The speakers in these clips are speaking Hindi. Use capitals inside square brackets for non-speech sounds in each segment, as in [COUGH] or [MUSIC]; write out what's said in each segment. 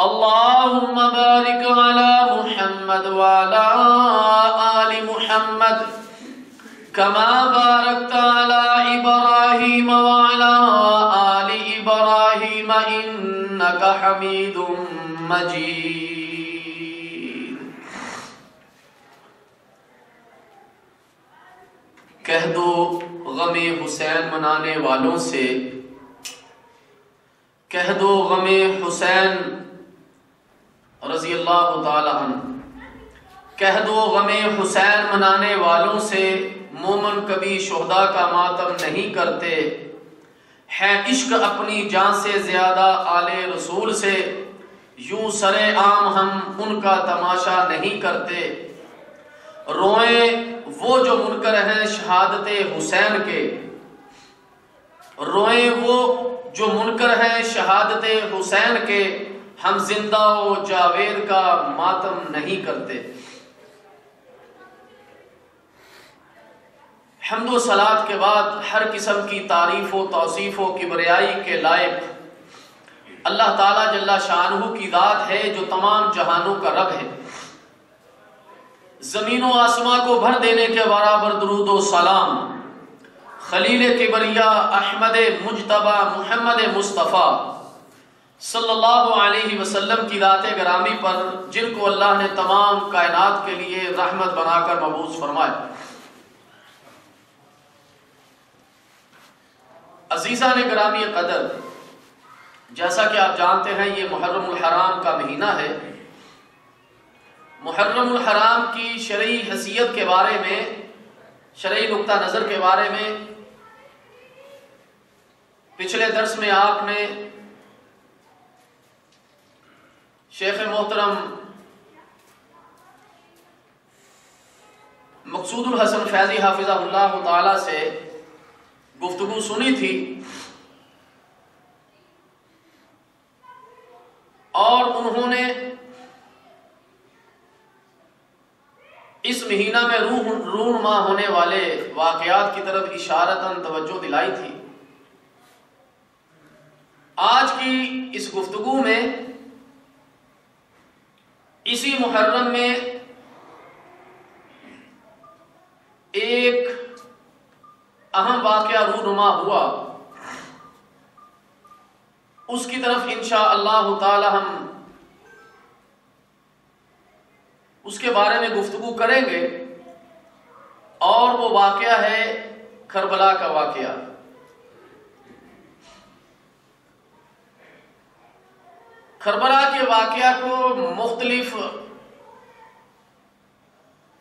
अल्लाहुम्मा बारिक मुहम्मद व अला आलि मुहम्मद कमा बारकता अला इब्राहीम कह दो, गमे हुसैन मनाने वालों से, कह दो, गमे हुसैन रज़ी अल्लाह कह दो गमे हुसैन मनाने वालों से मोमन कभी शोहदा का मातम नहीं करते। है इश्क अपनी जान से ज़्यादा आले रसूल से। यूँ सरे आम हम उनका तमाशा नहीं करते। रोए वो जो मुनकर हैं शहादत हुसैन के। रोए वो जो मुनकर हैं शहादत हुसैन के। हम ज़िंदा व जावेद का मातम नहीं करते। हमदो सलाद के बाद हर किस्म की तारीफ़ व तोसीफ़ व किबरियाई के लायक अल्लाह ताला जल्ला शाहू की दात है, जो तमाम जहानों का रब है। जमीनों आसमां को भर देने के बराबर दरूद सलाम। खलील किबरिया अहमद मुजतबा मोहम्मद मुस्तफ़ा। सल्लल्लाहु अलैहि वसल्लम की दात ग्रामी पर, जिनको अल्लाह ने तमाम कायनात के लिए रहमत बनाकर मबूस फरमाया अजीज़ा ने ग्रामी कदर, जैसा कि आप जानते हैं, ये मुहर्रम हराम का महीना है। मुहर्रम हराम की शरई हसीयत के बारे में, शरई नुकता नज़र के बारे में, पिछले दर्स में आपने शेख मोहतरम मकसूदुल हसन फैजी हाफिज़ा से गुफ्तगु सुनी थी और उन्होंने इस महीना में रूह रूनमा होने वाले वाकयात की तरफ़ इशारतन तवज्जो दिलाई थी आज की इस गुफ्तगु में इसी मुहर्रम में एक अहम वाकया रूनुमा हुआ। उसकी तरफ़ इंशा अल्लाह ताला हम उसके बारे में गुफ्तगु करेंगे और वो वाकया है करबला का वाकया। करबला के वाकया को मुख्तलिफ़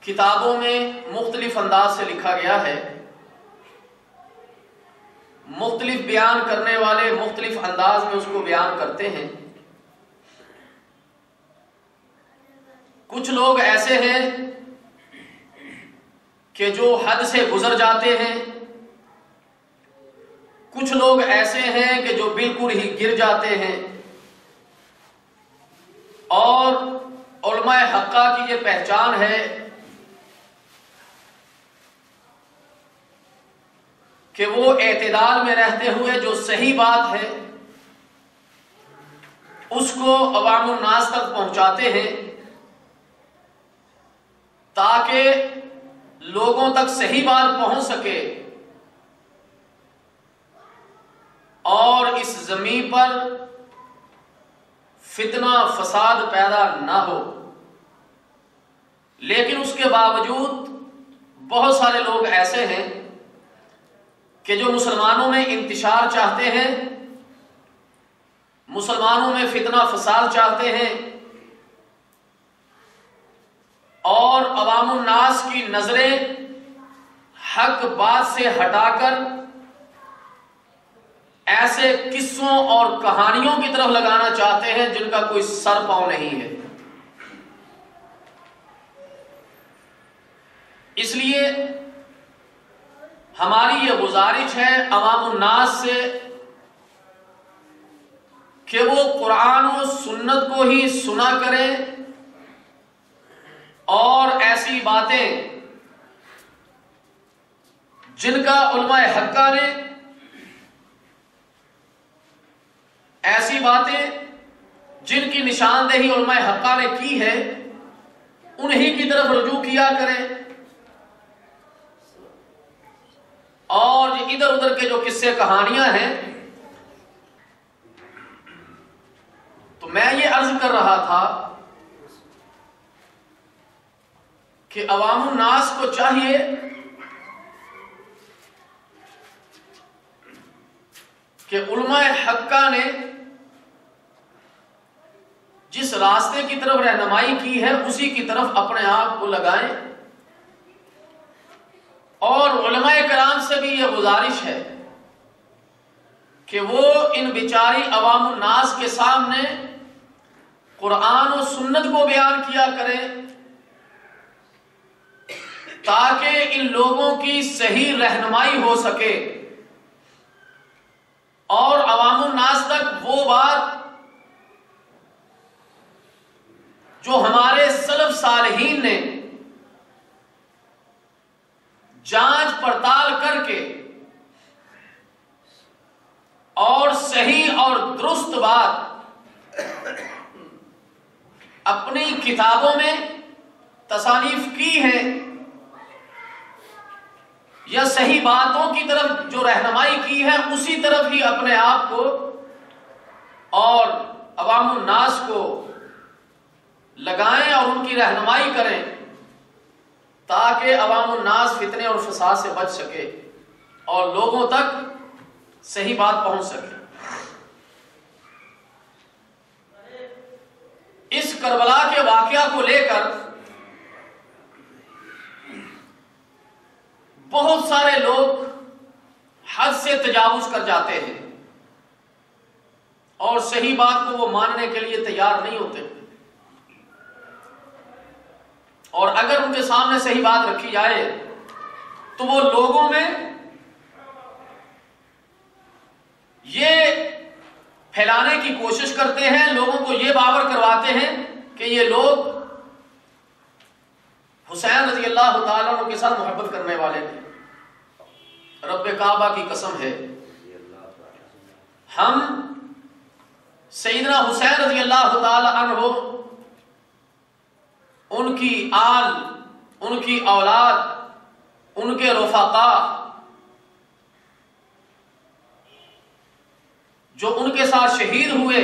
किताबों में मुख्तलिफ़ अंदाज से लिखा गया है। मुख्तलिफ़ बयान करने वाले मुख्तलिफ़ अंदाज में उसको बयान करते हैं। कुछ लोग ऐसे हैं कि जो हद से गुजर जाते हैं। कुछ लोग ऐसे हैं कि जो बिल्कुल ही गिर जाते हैं। और हक्का की ये पहचान है कि वो एतदाल में रहते हुए जो सही बात है, उसको अवाम नाज तक पहुंचाते हैं ताकि लोगों तक सही बात पहुँच सके और इस ज़मीन पर फितना, फसाद पैदा ना हो। लेकिन उसके बावजूद बहुत सारे लोग ऐसे हैं कि जो मुसलमानों में इंतशार चाहते हैं, मुसलमानों में फितना, फसाद चाहते हैं, और अवामुन्नास की नज़रें हक बात से हटाकर ऐसे किस्सों और कहानियों की तरफ़ लगाना चाहते हैं जिनका कोई सर पाँव नहीं है। इसलिए हमारी यह गुजारिश है अवामुन्नास से कि वो कुरान और सुन्नत को ही सुना करें और ऐसी बातें जिनका उलमा हक्का ने ऐसी बातें जिनकी निशानदेही उलमा हक्का ने की है, उन्हीं की तरफ़ रजू किया करें। और इधर उधर के जो किस्से कहानियाँ हैं तो मैं ये अर्ज़ कर रहा था कि अवामुन्नास को चाहिए कि उलमा हक्का ने जिस रास्ते की तरफ़ रहनुमाई की है, उसी की तरफ़ अपने आप को लगाएँ। और कराम से भी यह गुजारिश है कि वो इन बिचारी अवामुन्नास के सामने कुरान और सुन्नत को बयान किया करें, ताकि इन लोगों की सही रहनुमाई हो सके। और अवामुन्नास तक वो बात जो हमारे सलफ सालहीन ने जाँच पड़ताल करके और सही और दुरुस्त बात अपनी किताबों में तसानीफ की है या सही बातों की तरफ़ जो रहनुमाई की है, उसी तरफ़ ही अपने आप को और अवामुन्नास को लगाएँ और उनकी रहनुमाई करें, ताकि अवामुन्नास फितने और फसाद से बच सके और लोगों तक सही बात पहुँच सके। इस करबला के वाकया को लेकर बहुत सारे लोग हद से तजावुज कर जाते हैं और सही बात को वो मानने के लिए तैयार नहीं होते। और अगर उनके सामने सही बात रखी जाए तो वो लोगों में ये फैलाने की कोशिश करते हैं, लोगों को ये बावर करवाते हैं कि ये लोग हुसैन रज़ी अल्लाह के साथ मोहब्बत करने वाले थे। रब काबा की कसम है। हम सईदना हुसैन रज़ी अल्लाह उनकी आल, उनकी औलाद, उनके रफाका, जो उनके साथ शहीद हुए,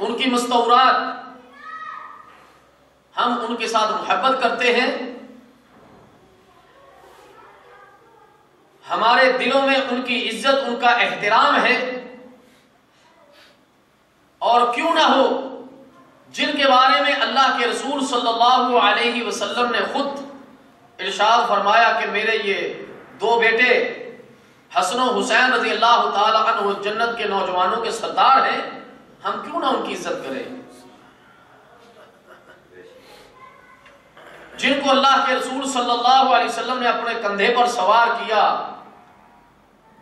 उनकी मुस्तौरात, हम उनके साथ मोहब्बत करते हैं। हमारे दिलों में उनकी इज़्ज़त, उनका एहतराम है। और क्यों ना हो जिनके बारे में अल्लाह के रसूल सल्लल्लाहु अलैहि वसल्लम ने खुद इरशाद फरमाया कि मेरे ये दो बेटे हसन हुसैन रज़ी अल्लाह तआला जन्नत के नौजवानों के सरदार हैं, हम क्यों ना उनकी इज़्ज़त करें? जिनको अल्लाह के रसूल सल्लल्लाहु अलैहि वसल्लम ने अपने कंधे पर सवार किया,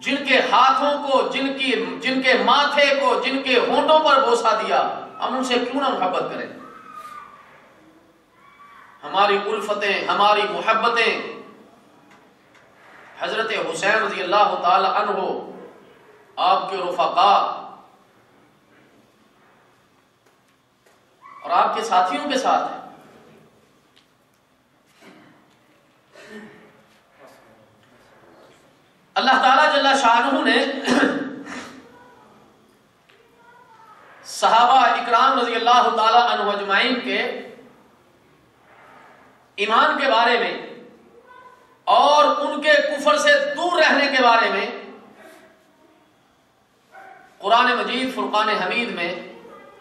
जिनके हाथों को, जिनकी, जिनके माथे को, जिनके होंठों पर बोसा दिया हम उनसे क्यों ना मोहब्बत करें? हमारी उल्फतें, हमारी मोहब्बतें। हज़रत हुसैन रज़ी अल्लाह तहो आपके रुफका। और आपके साथियों के साथ है। अल्लाह ताला जल्ला शाहू ने [COUGHS] सहाबा इकराम रज़ी अल्लाह तजमाइन के ईमान के बारे में और उनके कुफर से दूर रहने के बारे में कुरान मजीद, फुरकान हमीद में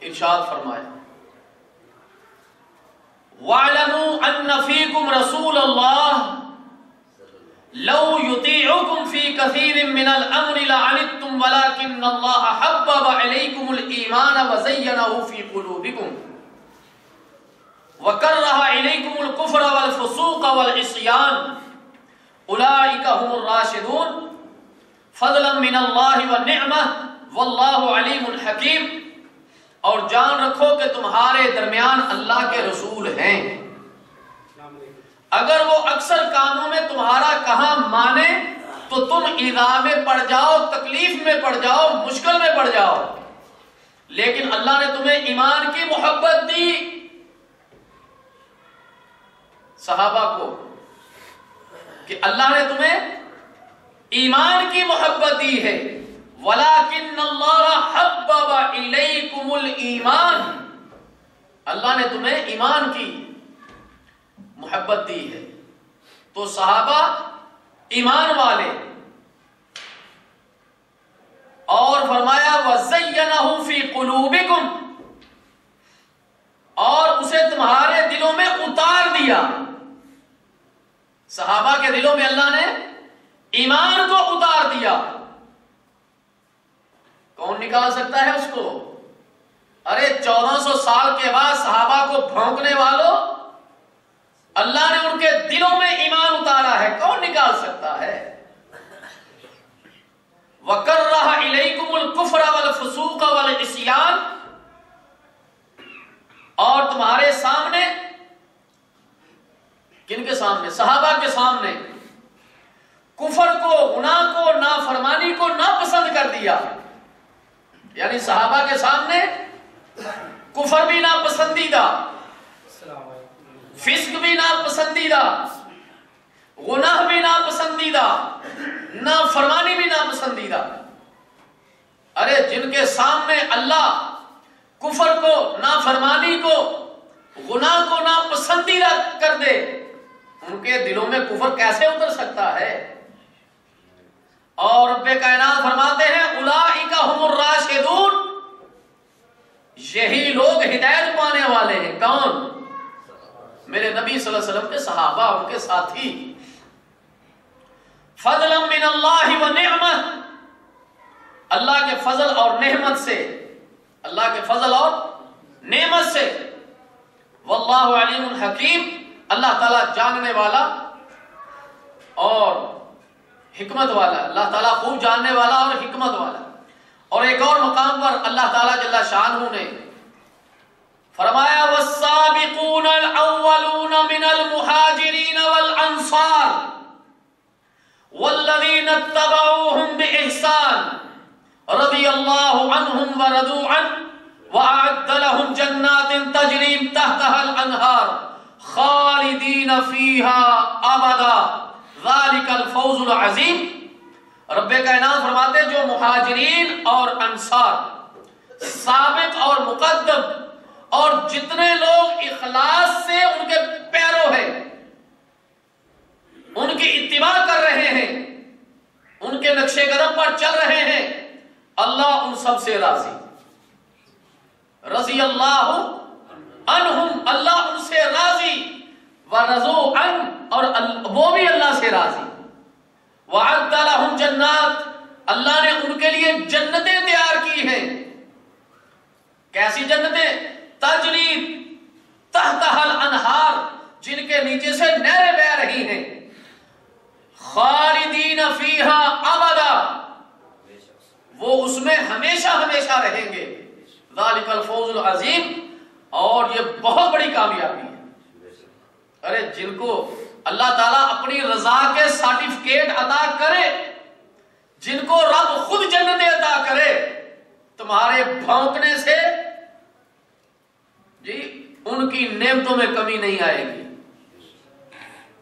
इरशाद फरमाया वालमू अन्नफीकुम रसूल अल्लाह लौ युतीउकुम फ़ी कसीरिन मिनल अम्रि लअनितुम वलाकिन अल्लाह हब्बब अलैकुमुल ईमान व ज़य्यनहु फ़ी कुलूबिकुम। व कररहा इलैकुमुल कुफ्र वल फुसूक वल इस्यान। उलाशिदून फजलम मिनल्लाहि व निअमह। वल्लाहु अलीमुन हकीम। और जान रखो कि तुम्हारे दरमियान अल्लाह के रसूल हैं। अगर वो अक्सर कामों में तुम्हारा कहा माने तो तुम ईदा में पड़ जाओ, तकलीफ़ में पड़ जाओ, मुश्किल में पड़ जाओ। लेकिन अल्लाह ने तुम्हें ईमान की मोहब्बत दी। सहाबा को, कि अल्लाह ने तुम्हें ईमान की मोहब्बत दी है। वलाकिन ईमान। अल्लाह ने तुम्हें ईमान की। मोहब्बत दी है। तो सहाबा ईमान वाले। और फरमाया वजयनफी कुलूबिकुम। और उसे तुम्हारे दिलों में उतार दिया। सहाबा के दिलों में अल्लाह ने ईमान को उतार दिया। कौन निकाल सकता है उसको? अरे 1400 साल के बाद सहाबा को भौंकने वालों अल्लाह ने उनके दिलों में ईमान उतारा है। कौन निकाल सकता है? वकर रहा इलेकुमुल कुफर वल फसूक वल इसियान। और तुम्हारे सामने किनके सामने? सहाबा के सामने। कुफर को गुना को, नाफरमानी को नापसंद कर दिया। यानी सहाबा के सामने कुफर भी नापसंदीदा। फिस्क भी नापसंदीदा, गुनाह भी नापसंदीदा ना फरमानी भी नापसंदीदा। अरे जिनके सामने अल्लाह कुफर को ना फरमानी को, गुनाह को नापसंदीदा कर दे, उनके दिलों में कुफर कैसे उतर सकता है? और रब्बे कायनात फरमाते हैं, उलाइका हुमुर राशिदून। यही लोग हिदायत पाने वाले हैं। कौन? मेरे नबी वसल्लम के सहाबा उनके साथी। फजलम अल्लाह के फजल और नेमत से, अल्लाह के फजल और नेमत से। वल्लाहु हकीम, अल्लाह ताला जानने वाला और हिकमत वाला, अल्लाह ताला खूब जानने वाला और हिकमत वाला। और एक और मकाम पर अल्लाह ताला जल्ला शानहू ने फरमाया वस्साबिकून अव्वलून मिनल फरमाते जो मुहाजिरीन और अंसार साबिक और मुकद्दम और जितने लोग इखलास से उनके पैरों हैं, उनकी इत्तिबा कर रहे हैं, उनके नक्शे कदम पर चल रहे हैं, अल्लाह उन सबसे राज़ी। रज़ी अल्लाह अनहुम, अल्लाह उनसे राज़ी। व रजो अन, और वो भी अल्लाह से राज़ी। वहम जन्नात, अल्लाह ने उनके लिए जन्नतें तैयार की हैं। कैसी जन्नतें? तजरी तहतहल अनहार, जिनके नीचे से नहरें बह रही हैं। खालिदीन फीहा अबदा, वो उसमें हमेशा हमेशा रहेंगे। जालिकल फौजुल अजीम, और ये बहुत बड़ी कामयाबी है। अरे, जिनको अल्लाह ताला अपनी रजा के सर्टिफिकेट अदा करे, जिनको रब खुद जन्नतें अदा करे, तुम्हारे भौंकने से उनकी नेमतों में कमी नहीं आएगी।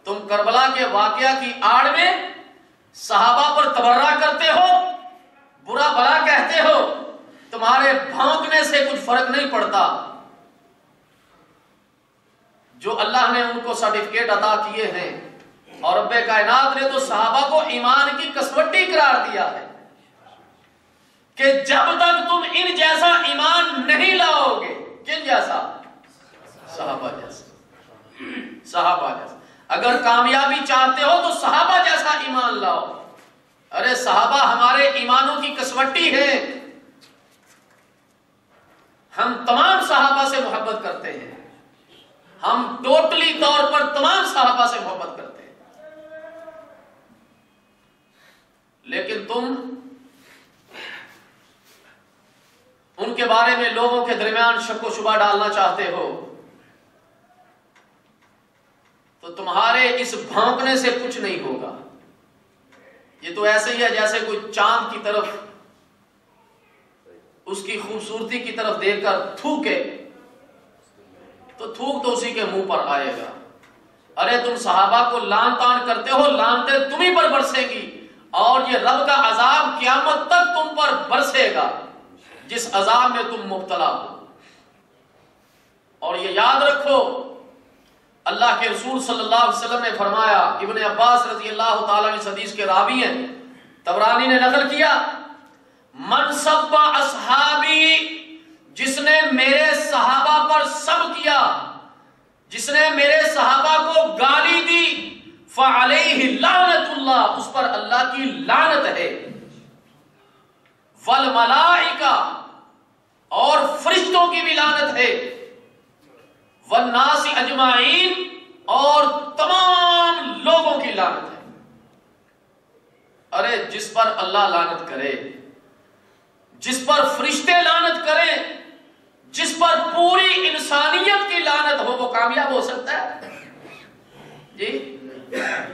तुम करबला के वाकया की आड़ में सहाबा पर तबर्रा करते हो, बुरा भला कहते हो, तुम्हारे भौंकने से कुछ फ़र्क नहीं पड़ता। जो अल्लाह ने उनको सर्टिफिकेट अदा किए हैं और रब्बे कायनात ने तो साहबा को ईमान की कसवट्टी करार दिया है कि जब तक तुम इन जैसा ईमान नहीं लाओगे, किन जैसा? सहाबा जैसा। सहाबा जैसा। अगर कामयाबी चाहते हो तो सहाबा जैसा ईमान लाओ। अरे सहाबा हमारे ईमानों की कसवट्टी है। हम तमाम सहाबा से मोहब्बत करते हैं। हम टोटली तौर पर तमाम सहाबा से मोहब्बत करते हैं। लेकिन तुम उनके बारे में लोगों के दरमियान शक शुबा डालना चाहते हो। तो तुम्हारे इस भौंकने से कुछ नहीं होगा। ये तो ऐसे ही है जैसे कोई चाँद की तरफ़, उसकी खूबसूरती की तरफ़ देखकर थूके तो थूक तो उसी के मुँह पर आएगा। अरे तुम सहाबा को लान तान करते हो, लानते तुम्ही पर बरसेगी, और ये रब का अजाब क्यामत तक तुम पर बरसेगा, जिस अजाब में तुम मुबतला हो। और ये याद रखो अल्लाह के रसूल सल्लल्लाहु अलैहि वसल्लम ने फरमाया, इब्ने अब्बास रज़ी अल्लाह तआला इस हदीस के रावी हैं। तबरानी ने नकल किया, मन सब्बा असहाबी, जिसने मेरे सहाबा पर सब किया, जिसने मेरे सहाबा को गाली दी फ़अलैहि लानतुल्लाह, उस पर अल्लाह की लानत है। वल मलाइका, और फरिश्तों की भी लानत है। वल नासी अजमाइन और तमाम लोगों की लानत है। अरे, जिस पर अल्लाह लानत करे, जिस पर फरिश्ते लानत करें, जिस पर पूरी इंसानियत की लानत हो, वो कामयाब हो सकता है। जी?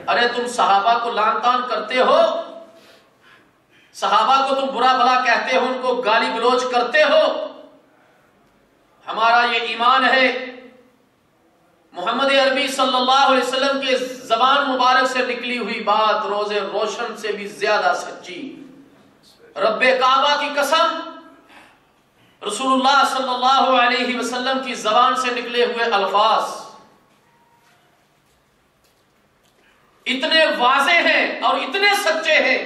अरे, तुम सहाबा को लान तान करते हो, सहाबा को तुम बुरा भला कहते हो, उनको गाली गलोच करते हो, हमारा ये ईमान है मोहम्मद अरबी वसल्लम के जबान मुबारक से निकली हुई बात रोज़े रोशन से भी ज़्यादा सच्ची। रब्बे काबा की कसम, रसूलुल्लाह सल्लल्लाहु अलैहि वसल्लम की जबान से निकले हुए अल्फाज। इतने वाजे हैं और इतने सच्चे हैं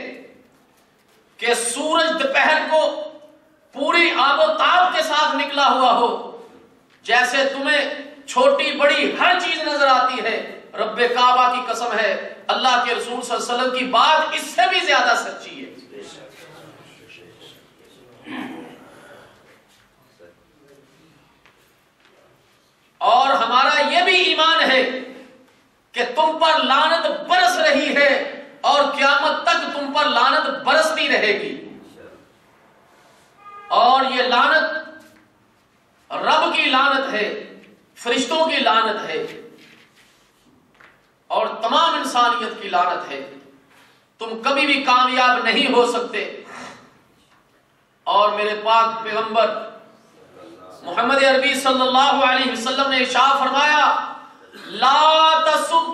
कि सूरज दोपहर को पूरी आबोताब के साथ निकला हुआ हो, जैसे तुम्हें छोटी बड़ी हर चीज़ नज़र आती है। रब्बे काबा की कसम है। अल्लाह के रसूल वसल्लम की बात इससे भी ज़्यादा सच्ची है। और हमारा यह भी ईमान है कि तुम पर लानत बरस रही है और क्यामत तक तुम पर लानत बरसती रहेगी। और ये लानत रब की लानत है। फरिश्तों की लानत है और तमाम इंसानियत की लानत है। तुम कभी भी कामयाब नहीं हो सकते। और मेरे पाक पैगंबर, मोहम्मद अरबी सल्लल्लाहु अलैहि वसल्लम ने शाह फरमाया, ला तसुब्बु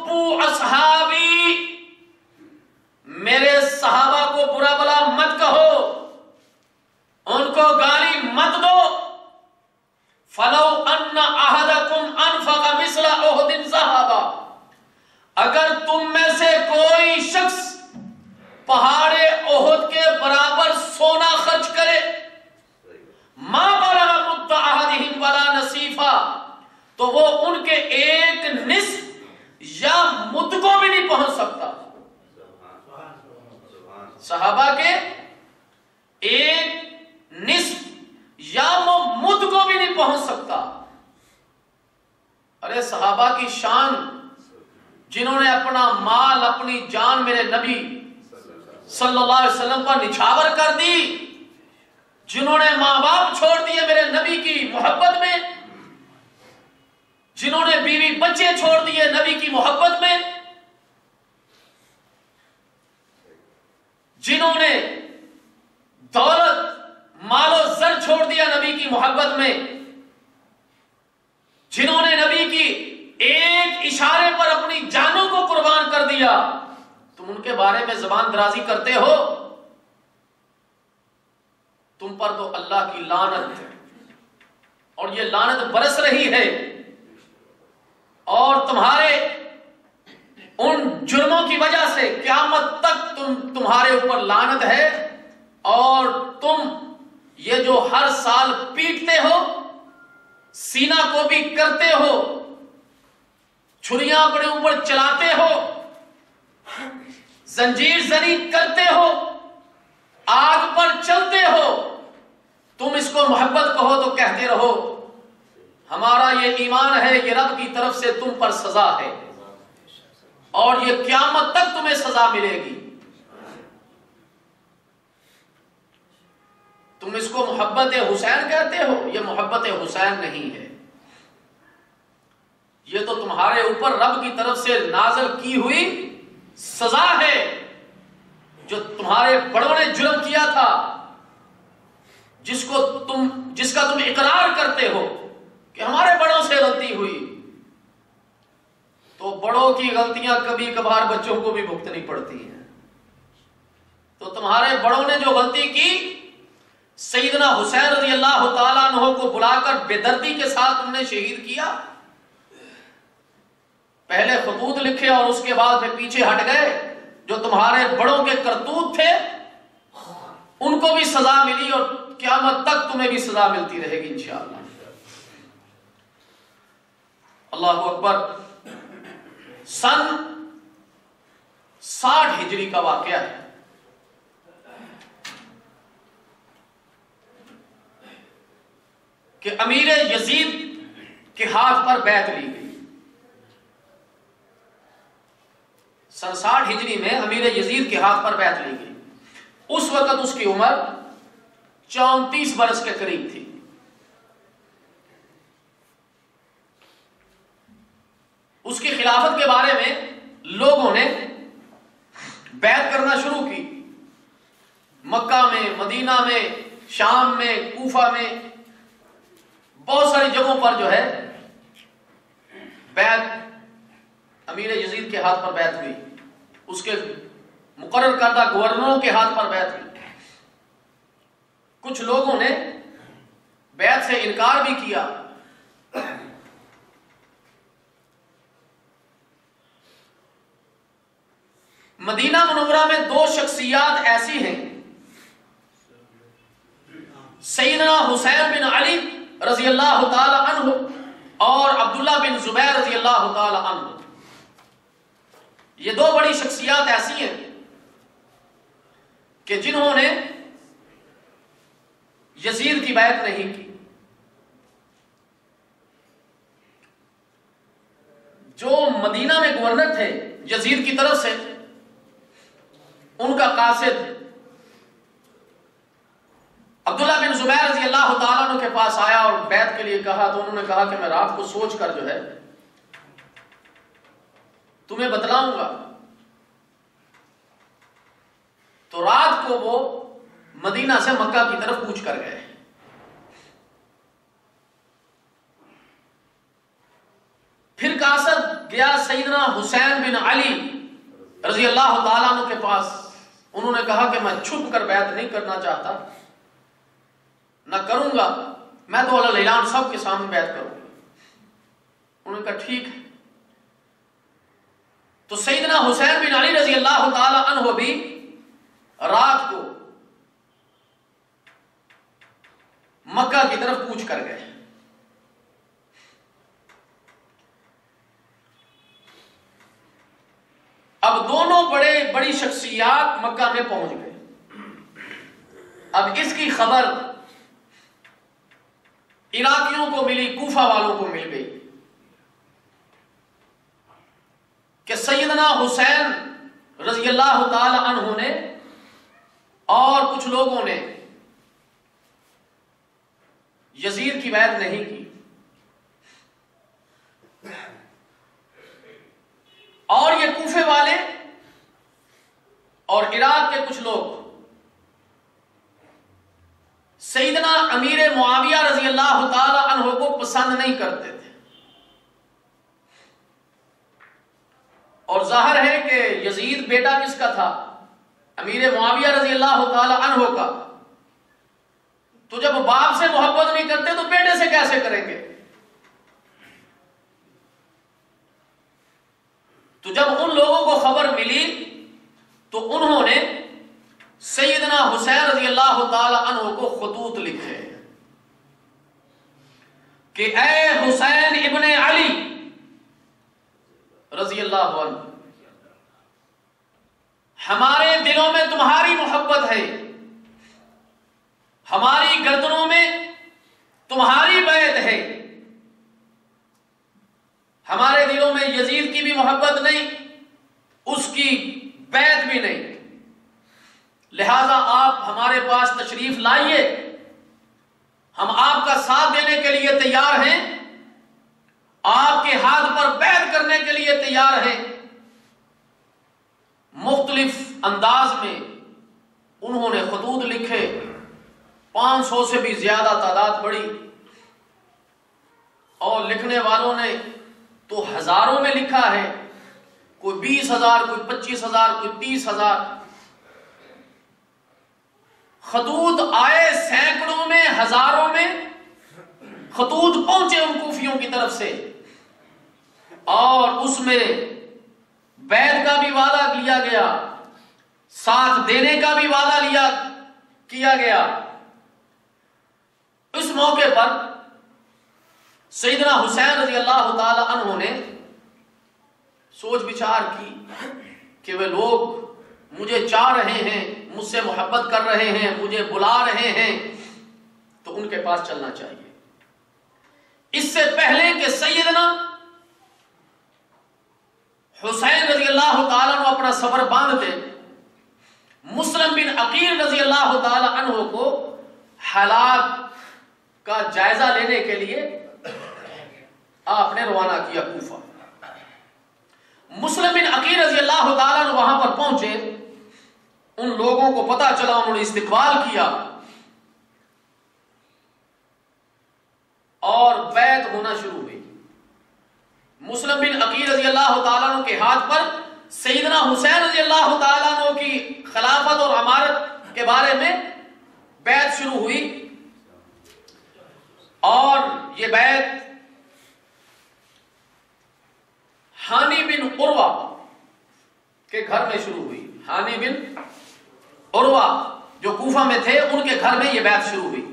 तुमने शहीद किया। पहले खतूत लिखे और उसके बाद फिर पीछे हट गए, जो तुम्हारे बड़ों के करतूत थे, उनको भी सजा मिली और क्यामत तक तुम्हें भी सजा मिलती रहेगी इंशाला अल्लाह अकबर, सन साठ हिजरी का वाक्य है। कि अमीर यजीद के हाथ पर बैत ली गई। सन साठ हिजरी में अमीर यजीद के हाथ पर बैत ली गई। उस वक्त उसकी उम्र चौंतीस बरस के करीब थी। उसकी खिलाफत के बारे में लोगों ने बैत करना शुरू की। मक्का में, मदीना में, शाम में, कूफा में बहुत सारी जगहों पर जो है बैत अमीर यजीद के हाथ पर बैत हुई। उसके मुकर करदा गवर्नरों के हाथ पर बैत हुई। कुछ लोगों ने बैत से इनकार भी किया। मदीना मनोवरा में दो शख्सियात ऐसी हैं। सईदना हुसैन बिन अली रज़ी अल्लाह तु और अब्दुल्ला बिन जुबैर रज़ी अल्लाह ये दो बड़ी शख्सियात ऐसी हैं कि जिन्होंने यजीद की बैत नहीं की। जो मदीना में गवर्नर थे, यजीद की तरफ़ से, उनका कासिद अब्दुल्ला बिन जुबैर रज़ी अल्लाह तु के पास आया और बैत के लिए कहा तो उन्होंने कहा कि मैं रात को सोच कर जो है, तुम्हें बतलाऊँगा। तो रात को वो मदीना से मक्का की तरफ़ पूछ कर गए। फिर कासद गया सईदना हुसैन बिन अली रज़ी अल्लाह तु के पास। उन्होंने कहा कि मैं छुप कर बैत नहीं करना चाहता। ना करूँगा, मैं तो अल्लाह ऐलान सबके सामने बैत करूँगा। उन्होंने कहा, ठीक है। तो सईदना हुसैन बिन अली रज़ी अल्लाह तहो भी रात को मक्का की तरफ़ पूछ कर गए। अब दोनों बड़े, बड़ी शख्सियात मक्का में पहुँच गए। अब इसकी खबर इराकियों को मिली, कूफा वालों को मिल गई। कि सैदना हुसैन रज़ी अल्लाह तहों ने और कुछ लोगों ने यजीद की बैत नहीं की। और ये कूफे वाले और इराक के कुछ लोग सईदना अमीर मुआविया रज़ी अल्लाह तहों को पसंद नहीं करते थे। और ज़ाहिर है कि यजीद बेटा किसका था? अमीर मुआविया रज़ी अल्लाह तहों का। तो जब बाप से मोहब्बत नहीं करते तो बेटे से कैसे करेंगे? तो जब उन लोगों को खबर मिली तो उन्होंने सैदना हुसैन रज़ी अल्लाह तु को खतूत लिखे कि ए हुसैन इबन अली रज़ी अल्लाह हमारे दिलों में तुम्हारी मोहब्बत है, हमारी गर्दनों में तुम्हारी बैत है, हमारे दिलों में यजीद की भी मोहब्बत नहीं, उसकी बैत भी नहीं। लिहाजा आप हमारे पास तशरीफ़ लाइए। हम आपका साथ देने के लिए तैयार हैं। आपके हाथ पर बैद करने के लिए तैयार हैं। मुख्तलिफ़ अंदाज में उन्होंने खतूत लिखे। 500 से भी ज़्यादा तादाद बढ़ी और लिखने वालों ने तो हज़ारों में लिखा है। कोई बीस हज़ार, कोई पच्चीस हज़ार, कोई तीस हज़ार। खतूत आए सैकड़ों में, हज़ारों में खतूत पहुँचे उन कूफियों की तरफ़ से। और उसमें बैद का भी वादा लिया गया, साथ देने का भी वादा लिया, किया गया। इस मौके पर सईदना हुसैन रज़ी अल्लाह तहों ने सोच विचार की कि वे लोग मुझे चाह रहे हैं मुझसे मोहब्बत कर रहे हैं, मुझे बुला रहे हैं तो उनके पास चलना चाहिए। इससे पहले कि सैदना हुसैन रज़ी अल्लाह तु अपना सबर बांधते मुस्लिम बिन अकील रज़ी अल्लाह तु को हालात का जायजा लेने के लिए आपने रवाना किया कूफा। मुस्लिम बिन अकील रज़ी अल्लाह तु वहाँ पर पहुँचे उन लोगों को पता चला, उन्होंने इस्तेकबाल किया। और बैत होना शुरू हुई मुस्लिम बिन अकील रज़ी अल्लाह तु के हाथ पर सईदना हुसैन रज़ी अल्लाह तु की खिलाफत और अमारत के बारे में बैत शुरू हुई। और ये बैत हानी बिन उर्वा के घर में शुरू हुई। हानी बिन उर्वा जो कूफा में थे, उनके घर में यह बैत शुरू हुई।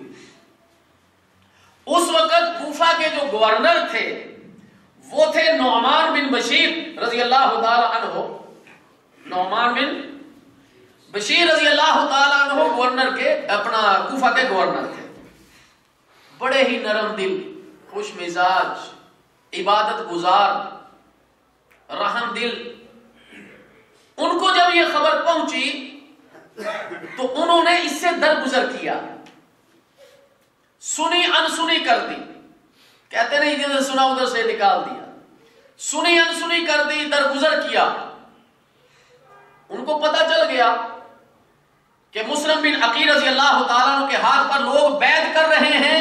उस वक्त कूफा के जो गवर्नर थे, वो थे नौमान बिन बशीर रज़ी अल्लाह नौमान बिन बशीर रज़ी अल्लाह गवर्नर के, अपना कूफा के गवर्नर थे। बड़े ही नरम दिल, खुश मिजाज, इबादत गुजार, रहम दिल। उनको जब यह खबर पहुँची तो उन्होंने इससे दरगुजर किया। सुनी अनसुनी कर दी। कहते नहीं जिधर सुना, उधर से निकाल दिया। सुनी अनसुनी कर दी, दरगुजर किया। उनको पता चल गया कि मुस्लिम बिन अकीर रज़ी अल्लाह तु के हाथ पर लोग बैद कर रहे हैं,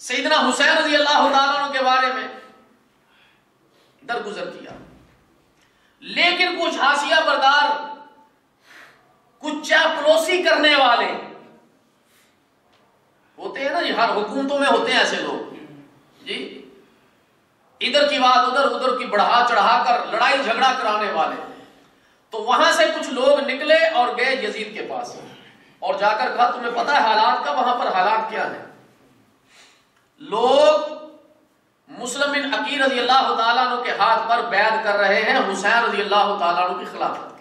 सईदना हुसैन रज़ी अल्लाह के बारे में। दरगुजर किया। लेकिन कुछ हाशिया बरदार कुछ चापलोसी करने वाले। होते हैं ना जी, हर हुकूमतों में होते हैं ऐसे लोग। जी, इधर की बात उधर उधर की बढ़ा चढ़ा कर, लड़ाई झगड़ा कराने वाले। तो वहाँ से कुछ लोग निकले और गए यजीद के पास। और जाकर कहा, तुम्हें पता है हालात का, वहाँ पर हालात क्या है? लोग मुस्लिम अकीर रज़ी अल्लाह के हाथ पर बैद कर रहे हैं, हुसैन रज़ी अल्लाह की खिलाफत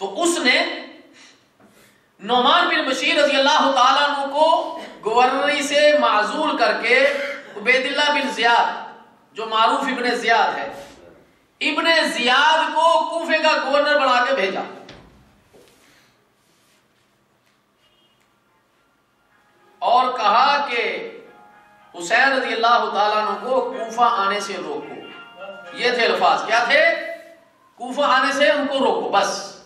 तो उसने नौमान बिन बशीर रज़ी अल्लाह को गवर्नरी से माजूल करके उबैदिल्ला बिन जियाद, जो मारूफ इबन जियाद है, इबन जियाद को कूफे का गवर्नर बना के भेजा। और कहा कि हुसैन रज़ी अल्लाह को कूफा आने से रोको। ये थे अल्फाज। क्या थे? कूफा आने से उनको रोको, बस।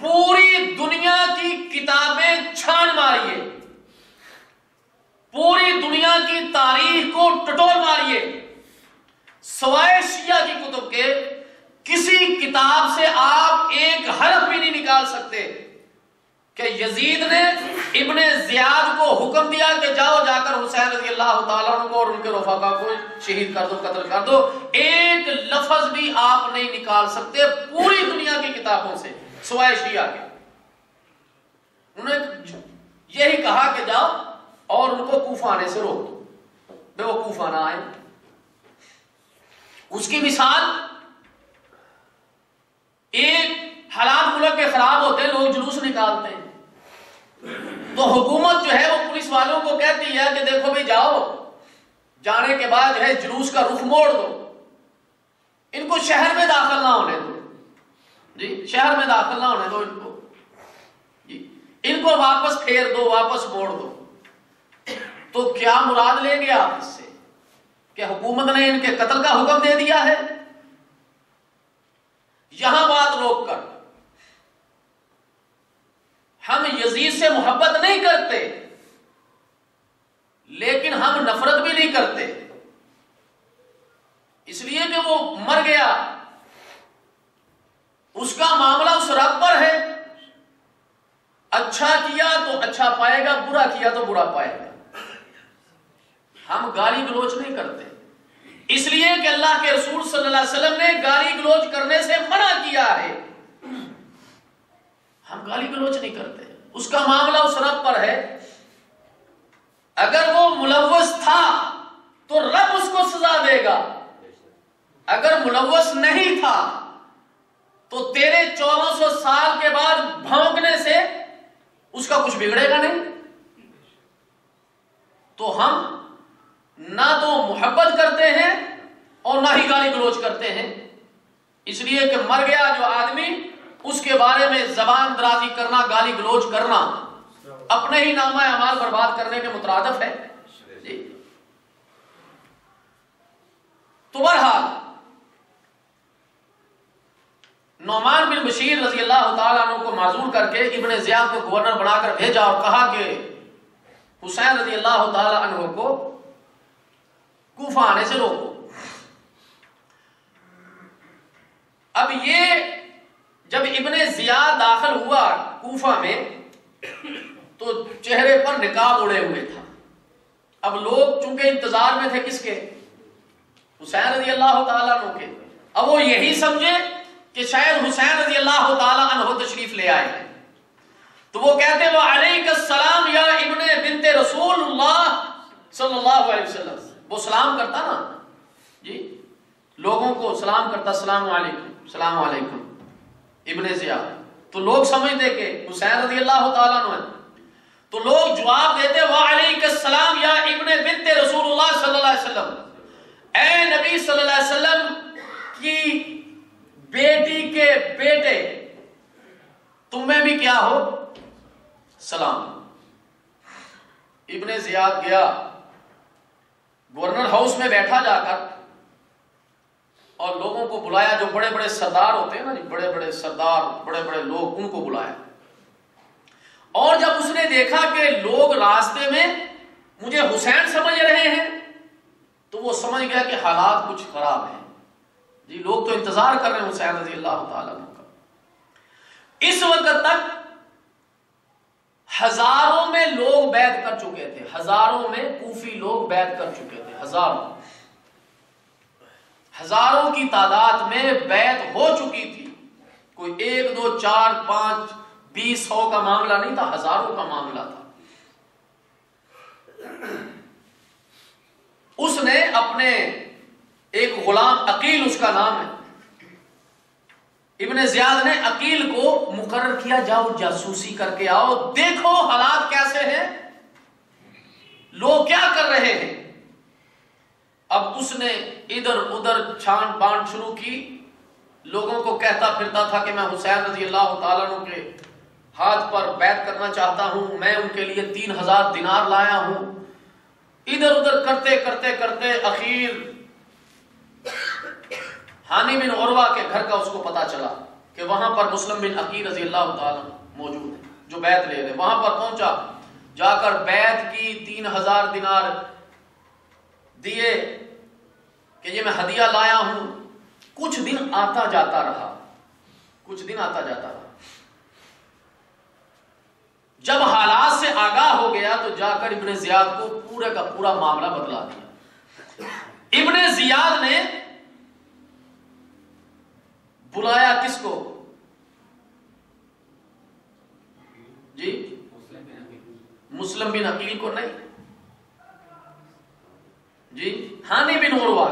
पूरी दुनिया की किताबें छान मारिए। पूरी दुनिया की तारीख को टटोल मारिए। सवाए शिया की कुतुब के किसी किताब से आप एक हरफ भी नहीं निकाल सकते। कि यजीद ने इब्ने जियाद को हुक्म दिया कि जाओ जाकर हुसैन रज़ी अल्लाह को और उनके रफाका को शहीद कर दो, कत्ल कर दो। एक लफज भी आप नहीं निकाल सकते पूरी दुनिया की किताबों से। सुवाय शिया के उन्होंने यही कहा कि जाओ और उनको कूफा आने से रोक दो। बेवकूफा ना आए। उसकी मिसाल, एक हालात मुल्क के खराब होते हैं, लोग जुलूस निकालते हैं। तो हुकूमत जो है, वो पुलिस वालों को कहती है कि देखो भाई जाओ, जाने के बाद जो है, जुलूस का रुख मोड़ दो। इनको शहर में दाखिल ना होने दो। जी, शहर में दाखिल ना होने दो इनको। इनको वापस फेर दो, वापस मोड़ दो। तो क्या मुराद लेंगे आप इससे? क्या हुकूमत ने इनके कत्ल का हुक्म दे दिया है? यहाँ बात रोक कर, हम यजीद से मोहब्बत नहीं करते, लेकिन हम नफरत भी नहीं करते। इसलिए कि वो मर गया। उसका मामला उस रब पर है। अच्छा किया तो अच्छा पाएगा, बुरा किया तो बुरा पाएगा। हम गाली गलोच नहीं करते। इसलिए कि अल्लाह के रसूल सल्लल्लाहु अलैहि वसल्लम ने गाली गलोच करने से मना किया है। हम गाली गलोच नहीं करते। उसका मामला उस रब पर है। अगर वो मुलवस था तो रब उसको सजा देगा। अगर मुलवस नहीं था तो तेरे 1400 साल के बाद भौंकने से उसका कुछ बिगड़ेगा नहीं। तो हम ना तो मोहब्बत करते हैं और ना ही गाली गलोच करते हैं। इसलिए कि मर गया जो आदमी, उसके बारे में जबान दराजी करना, गाली गलोच करना, अपने ही नामा अमाल बर्बाद करने के मुतरदफ है। तो बहरहाल नौमान बिन बशीर रज़ी अल्लाह को माजूर करके इबन जियाद को गवर्नर बनाकर भेजा और कहा कि हुसैन रज़ी अल्लाह को कूफा आने से रोको। अब ये जब इबन जियाद दाखिल हुआ कूफा में तो चेहरे पर निकाब उड़े हुए था। अब लोग चूँकि इंतज़ार में थे किसके? हुसैन रज़ी अल्लाह तु के। अब वो यही समझे कि शायद हुसैन रज़ी अल्लाह तु तशरीफ़ ले आए। तो वो कहते वो अलैहिस्सलाम या इब्ने बिनते वसल्लम। वो सलाम करता ना? जी? लोगों को सलाम करता, सलाम सलाम इब्ने जियाद। तो लोग समझते कि हुसैन रज़ी अल्लाह तु तो लोग जवाब देते वालेकुम या इब्ने बिनते अलैहि वसल्लम। ए नबी सल्लल्लाहु की बेटी के बेटे, तुम्हें भी क्या हो? सलाम। इब्ने जियाद गया। गवर्नर हाउस में बैठा जाकर और लोगों को बुलाया, जो बड़े बड़े सरदार होते हैं ना जी बड़े बड़े सरदार बड़े बड़े लोग, उनको बुलाया। और जब उसने देखा कि लोग रास्ते में मुझे हुसैन समझ रहे हैं तो वो समझ गया कि हालात कुछ खराब हैं। जी, लोग तो इंतज़ार कर रहे हैं हुसैन रज़ी अल्लाह का। इस वक्त तक हज़ारों में लोग बैद कर चुके थे, हज़ारों में कूफी लोग बैद कर चुके थे, हज़ारों। हज़ारों की तादाद में बैद हो चुकी थी। कोई एक, दो, चार, पाँच, बीस, सौ का मामला नहीं था, हज़ारों का मामला था। उसने अपने एक गुलाम अकील उसका नाम है। इब्ने जियाद ने अकील को मुकर्र किया, जाओ जासूसी करके आओ, देखो हालात कैसे हैं। लोग क्या कर रहे हैं? अब उसने इधर उधर छान बांट शुरू की। लोगों को कहता फिरता था कि मैं हुसैन रज़ी अल्लाह के हाथ पर बैत करना चाहता हूँ, मैं उनके लिए तीन हज़ार दिनार लाया हूँ। इधर उधर करते करते करते अखीर हानि बिन औरवा के घर का उसको पता चला कि वहाँ पर मुस्लिम बिन अकीर रज़ी अल्लाह मौजूद है, जो बैत ले रहे वहाँ पर पहुँचा, जाकर बैत की तीन हज़ार दिनार दिए कि ये मैं हदिया लाया हूँ। कुछ दिन आता जाता रहा। कुछ दिन आता जाता रहा। जब हालात से आगाह हो गया तो जाकर इब्ने जियाद को पूरे का पूरा मामला बदला दिया। इब्ने जियाद ने बुलाया किसको? जी? मुस्लिम बिन अकील को नहीं। जी? हानि बिन उर्वा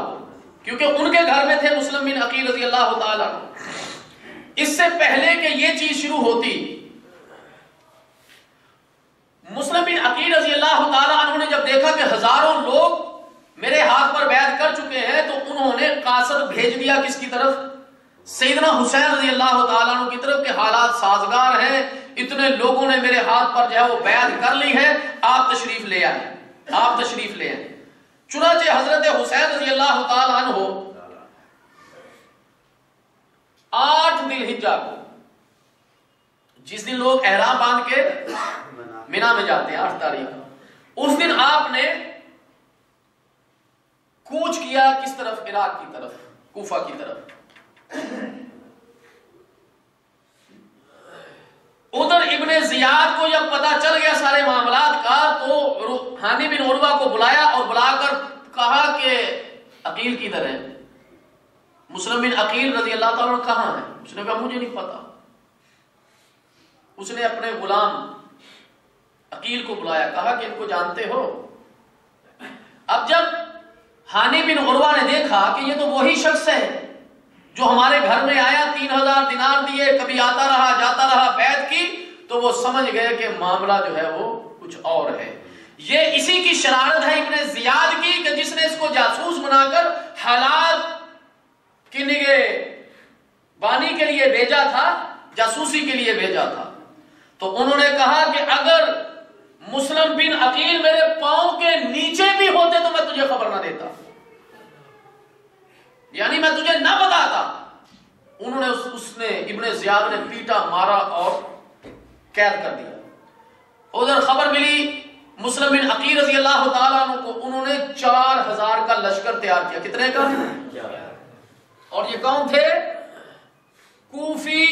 क्योंकि उनके घर में थे मुस्लिम बिन अकील रज़ी अल्लाह इससे पहले कि ये चीज़ शुरू होती, मुस्लिम बिन अकील रज़ी अल्लाह ने जब देखा कि हज़ारों लोग मेरे हाथ पर बैद कर चुके हैं तो उन्होंने कासर भेज दिया किसकी तरफ़? सईदना हुसैन रज़ी अल्लाह की तरफ़ के हालात साजगार हैं। इतने लोगों ने मेरे हाथ पर जो है वो बैद कर ली है। आप तशरीफ़ ले आए। आप तशरीफ़ ले आए। चुनाचे हज़रत हुसैन रज़ी अल्लाह हो आठ दिल हिज्जा को, जिस दिन लोग एहराम बाँध के मीना में जाते हैं, आठ तारीख उस दिन आपने कूच किया किस तरफ़? इराक की तरफ़, कूफा की तरफ़। उधर इब्ने जियाद को जब पता चल गया सारे मामला का तो हानि बिन उर्वा को बुलाया और बुलाकर कहा कि अकील किधर है? मुस्लिम बिन अकील रज़ी अल्लाह ताला है? उसने कहा, मुझे नहीं पता। उसने अपने गुलाम अकील को बुलाया, कहा कि इनको जानते हो? अब जब हानि बिन उर्वा ने देखा कि ये तो वही शख्स है जो हमारे घर में आया, तीन हज़ार दिनार दिए, कभी आता रहा, जाता रहा बैद की तो वो समझ गए कि मामला जो है वो कुछ और है। ये इसी की शरारत है इब्ने जियाद की कि जिसने इसको जासूस बनाकर हालात की निगे बानी के लिए भेजा था, जासूसी के लिए भेजा था। तो उन्होंने कहा कि अगर मुस्लिम बिन अकील मेरे पाँव के नीचे भी होते तो मैं तुझे खबर ना देता। यानी मैं तुझे ना बताता। उन्होंने उस, उसने इब्ने जियाद ने पीटा मारा और कैद कर दिया। उधर खबर मिली मुस्लिम बिन अकीर रज़ी अल्लाह को उन्होंने चार हज़ार का लश्कर तैयार किया। कितने का? और ये कौन थे? कूफी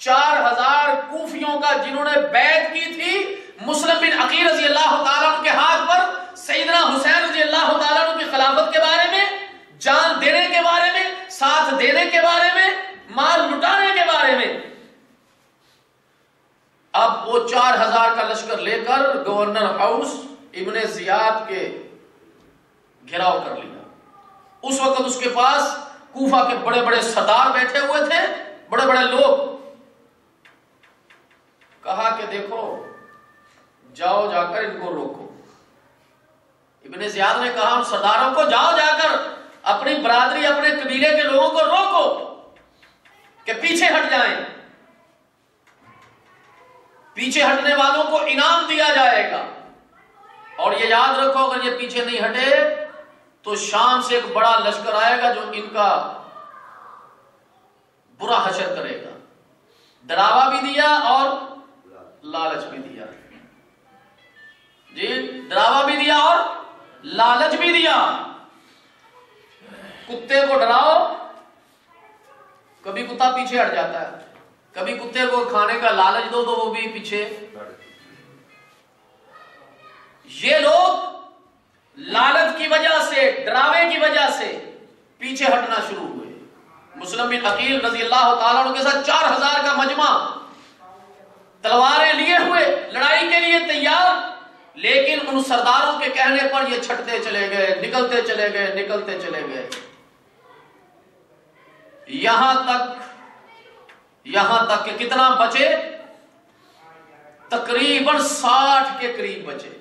चार हज़ार कूफियों का जिन्होंने बैत की थी मुस्लिम बिन अकीर रज़ी अल्लाह के हाथ पर सईदना हुसैन रज़ी अल्लाह की खिलाफत के बारे में जान देने के बारे में, साथ देने के बारे में, माल लुटाने के बारे में। अब वो चार हज़ार का लश्कर लेकर गवर्नर हाउस इब्ने जियाद के घेराव कर लिया। उस वक्त उसके पास कूफा के बड़े बड़े सरदार बैठे हुए थे बड़े बड़े लोग। कहा कि देखो, जाओ जाकर इनको रोको। इब्ने जियाद ने कहा सरदारों को जाओ जाकर अपनी बरादरी अपने कबीले के लोगों को रोको कि पीछे हट जाएँ। पीछे हटने वालों को इनाम दिया जाएगा। और ये याद रखो, अगर ये पीछे नहीं हटे तो शाम से एक बड़ा लश्कर आएगा जो इनका बुरा हशर करेगा। डरावा भी दिया और लालच भी दिया। जी, डरावा भी दिया और लालच भी दिया। कुत्ते को डराओ, कभी कुत्ता पीछे हट जाता है। कभी कुत्ते को खाने का लालच दो तो वो भी पीछे। ये लोग लालच की वजह से, डरावे की वजह से पीछे हटना शुरू हुए। मुस्लिम बिन अकील रज़ी अल्लाह के साथ चार हज़ार का मजमा। तलवारें लिए हुए, लड़ाई के लिए तैयार, लेकिन उन सरदारों के कहने पर ये छटते चले गए, निकलते चले गए, निकलते चले गए। यहाँ तक यहाँ तक कि कितना बचे? तकरीबन साठ के करीब बचे।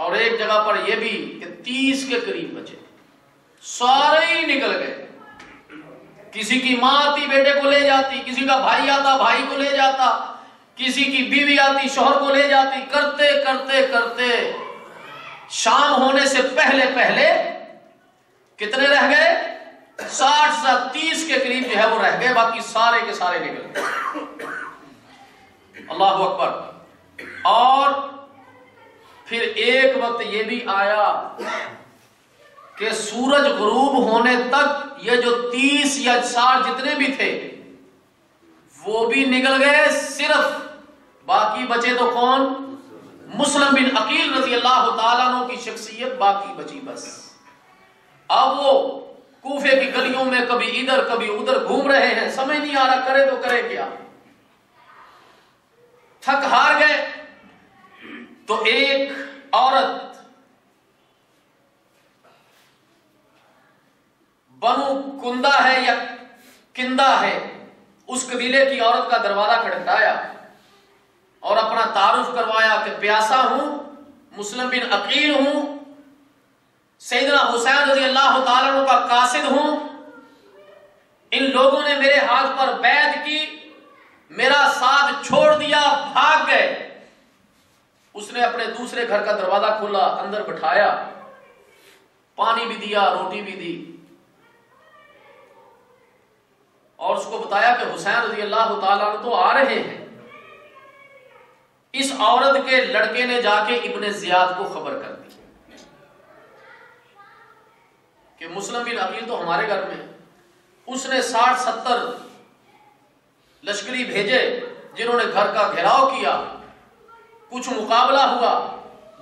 और एक जगह पर यह भी कि तीस के करीब बचे। सारे ही निकल गए। किसी की माँ आती, बेटे को ले जाती, किसी का भाई आता, भाई को ले जाता, किसी की बीवी आती, शोहर को ले जाती, करते करते करते, शाम होने से पहले पहले, कितने रह गए? साठ से तीस के करीब जो है वो रह गए, बाकी सारे के सारे निकल गए। अल्लाह अकबर। और फिर एक वक्त ये भी आया कि सूरज गरूब होने तक ये जो तीस या साठ जितने भी थे, वो भी निकल गए सिर्फ़। बाकी बचे तो कौन? मुस्लिम बिन अकील रज़ी अल्लाह की शख्सियत बाकी बची बस। अब वो कूफे की गलियों में कभी इधर, कभी उधर घूम रहे हैं। समय नहीं आ रहा, करे तो करे क्या? थक हार गए तो एक औरत बनु कुंदा है या किंदा है, उस कबीले की औरत का दरवाज़ा खड़काया और अपना तारुफ करवाया कि प्यासा हूँ, मुस्लिम बिन अकील हूँ सैदना हुसैन रज़ी अल्लाह तु का कासिद हूँ। इन लोगों ने मेरे हाथ पर बैद की, मेरा साथ छोड़ दिया, भाग गए। उसने अपने दूसरे घर का दरवाज़ा खोला, अंदर बिठाया। पानी भी दिया, रोटी भी दी। और उसको बताया कि हुसैन रज़ी अल्लाह तो आ रहे हैं। इस औरत के लड़के ने जाके इब्ने जियाद को खबर कर दी कि मुस्लिम बिन अकील तो हमारे घर में उसने साठ, सत्तर लश्करी भेजे जिन्होंने घर का घेराव किया। कुछ मुकाबला हुआ,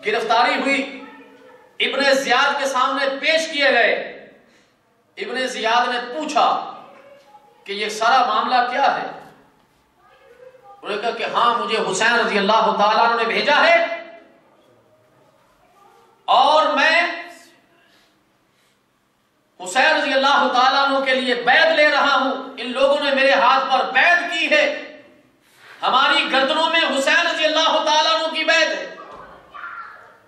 गिरफ्तारी हुई। इब्ने जियाद के सामने पेश किए गए। इब्ने जियाद ने पूछा कि ये सारा मामला क्या है? उन्होंने कहा कि हाँ मुझे हुसैन रज़ी अल्लाह ने भेजा है और मैं हुसैन रज़ी अल्लाह तला के लिए बैद ले रहा हूँ। इन लोगों ने मेरे हाथ पर बैद की है। हमारी गर्दनों में हुसैन रज़ी अल्लाह तला की बैद है।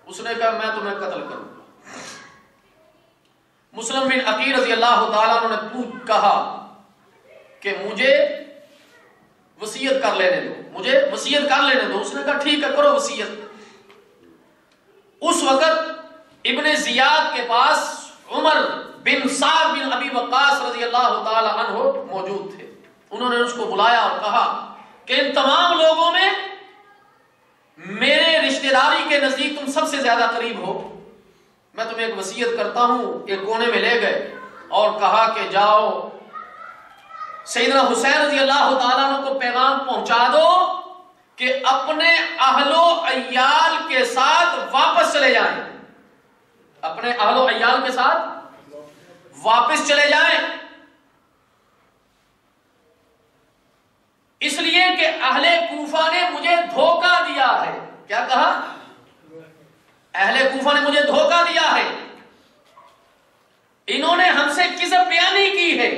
उसने कहा, मैं तुम्हें कत्ल करूँगा। मुस्लिम बिन अकीर रज़ी अल्लाह तला ने पूछ, कहा कि मुझे वसीयत कर लेने दो, मुझे वसीयत कर लेने दो। उसने कहा, ठीक है, करो वसीयत। उस वक्त इब्ने जियाद के पास उमर बिन साद बिन अबी वक्कास रज़ी अल्लाह तहो मौजूद थे। उन्होंने उसको बुलाया और कहा कि इन तमाम लोगों में मेरे रिश्तेदारी के नज़दीक तुम सबसे ज़्यादा करीब हो। मैं तुम्हें एक वसीयत करता हूँ, एक कोने में ले गए और कहा कि जाओ सईदना हुसैन रज़ी अल्लाह को पैगाम पहुँचा दो कि अपने अहलो अयाल के साथ वापस चले जाएँ। अपने अहलो अयाल के साथ? वापस चले जाएँ। इसलिए कि अहले कूफा ने मुझे धोखा दिया है। क्या कहा? अहले कूफा ने मुझे धोखा दिया है। इन्होंने हमसे किस बयानी की है?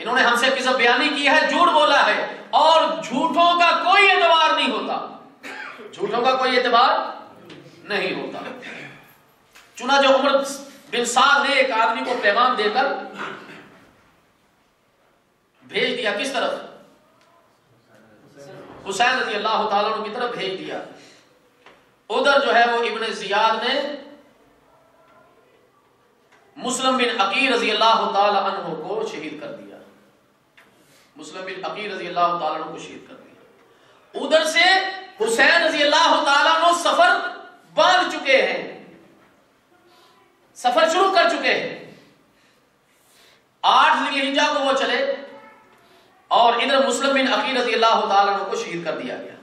इन्होंने हमसे किस बयानी की है? झूठ बोला है। और झूठों का कोई एतबार नहीं होता। झूठों का कोई एतबार नहीं होता। चुना जो उमर बिन साद ने एक आदमी को पैगाम देकर भेज दिया। किस तरफ़? हुसैन रज़ी अल्लाह तला की तरफ़ भेज दिया। उधर जो है वो इबन जियाद ने मुस्लिम बिन अकीर रज़ी अल्लाह तु को शहीद कर दिया। मुस्लिम बिन अकीर रज़ी अल्लाह तु को शहीद कर दिया। उधर से हुसैन रज़ी अल्लाह सफ़र बाँध चुके हैं। सफ़र शुरू कर चुके हैं। आठ हिजा को वो चले और इधर मुस्लिम बिन अकीर रज़ी अल्लाह तु को शहीद कर दिया गया।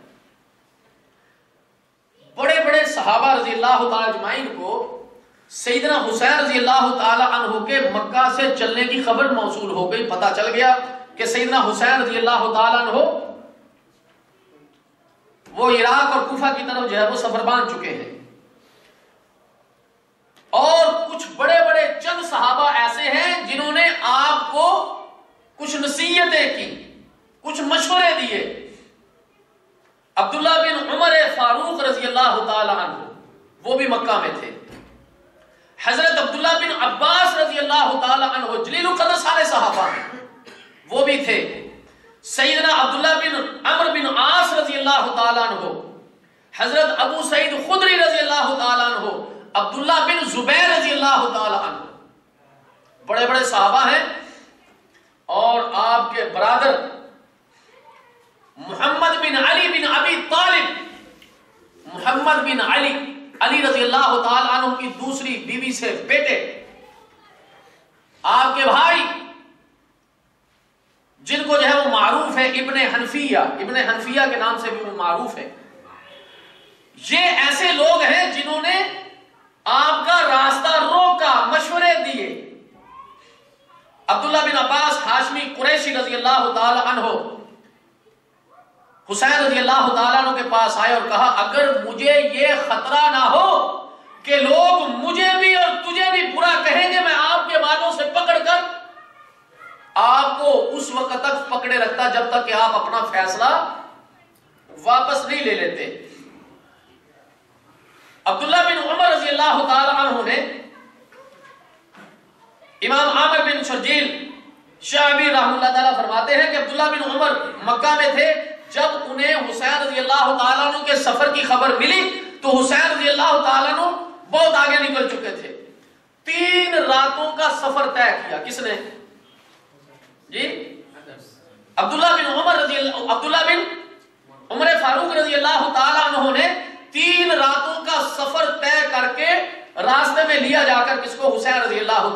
बड़े बड़े सहाबा रज़ी अल्लाह तजमाइन को सईदना हुसैन रज़ी अल्लाह तु के मक्का से चलने की खबर मौसूल हो गई। पता चल गया कि सईदना हुसैन रज़ी अल्लाह तु वो इराक और कुफा की तरफ़ जो है वो सफ़र बाँध चुके हैं। और कुछ बड़े बड़े चंद सहाबा ऐसे हैं जिन्होंने आपको कुछ नसीहतें की, कुछ मशवरे दिए। अब्दुल्ला बिन उमर फारूक रज़ी अल्लाह वो भी मक्का में थे। हज़रत अब्दुल्ला बिन अब्बास रज़ी अल्लाह जलील सारे सहाबा वो भी थे। सईदना अब्दुल्ला बिन अमर बिन आस रज़ी अल्लाह हज़रत अबू सईद खुदरी रज़ी अल्लाह अब्दुल्ला बिन जुबैर रज़ी अल्लाह बड़े बड़े साहबा हैं और आपके बरादर मोहम्मद बिन अली बिन अबी तालिब, मोहम्मद बिन अली अली रज़ी अल्लाह की दूसरी बीवी से बेटे। आपके भाई, जिनको जो है वो मारूफ है, इब्ने हनफिया इब्ने हनफिया के नाम से भी वो मारूफ है। ये ऐसे लोग हैं जिन्होंने आपका रास्ता रोका, मशवरे दिए। अब्दुल्ला बिन अब्बास हाशमी कुरैशी रज़ी अल्लाह हुसैन रज़ी अल्लाह के पास आए और कहा, अगर मुझे ये खतरा ना हो कि लोग मुझे भी और तुझे भी बुरा कहेंगे, मैं आपके बालों से पकड़कर आपको उस वक्त तक पकड़े रखता जब तक कि आप अपना फैसला वापस नहीं ले लेते। अब्दुल्ला बिन उमर रज़ी अल्लाह ने इमाम आमिर बिन शर्जील शाहबी रहमतुल्लाह फरमाते हैं कि अब्दुल्ला बिन उमर मक्का में थे। जब उन्हें हुसैन रज़ी अल्लाह के सफ़र की खबर मिली तो हुसैन रज़ी अल्लाह बहुत आगे निकल चुके थे। तीन रातों का सफ़र तय किया किसने? जी? अब्दुल्ला बिन उमर रज़ी अब्दुल्ला बिन उमर फारूक रज़ी अल्लाह ने तीन रातों का सफ़र तय करके रास्ते में लिया जाकर किसको? हुसैन रज़ी अल्लाह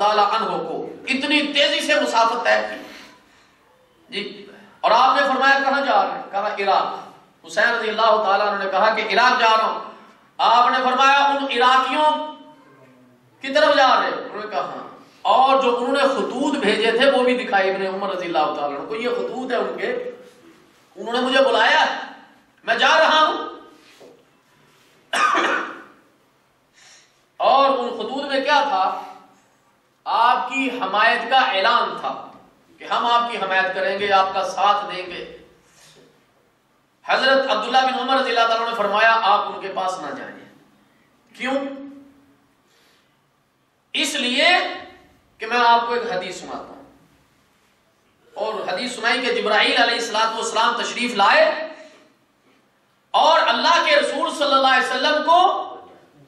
को। इतनी तेज़ी से मुसाफत तय की। जी, और आपने फरमाया, कहा जा रहे हैं? कहा, इराक। हुसैन रज़ी अल्लाह ने कहा कि, इराक जा रहा हूँ। आपने फरमाया, उन इराकियों की तरफ़ जा रहे उन्होंने कहा हाँ। और जो उन्होंने खतूत भेजे थे, वो भी दिखाई इबन उमर रज़ी अल्लाह को। ये खतूत है उनके। उन्होंने मुझे बुलाया, मैं जा रहा हूँ। [COUGHS] और उन खतूत में क्या था? आपकी हमायत का ऐलान था कि हम आपकी हमायत करेंगे, आपका साथ देंगे। हज़रत अब्दुल्ला बिन उमर ने फरमाया, आप उनके पास ना जाए क्यों? इसलिए कि मैं आपको एक हदीस सुनाता हूँ। और हदीस सुनाई कि जिब्राइल सलाम तशरीफ़ लाए और अल्लाह के रसूल वसल्लम को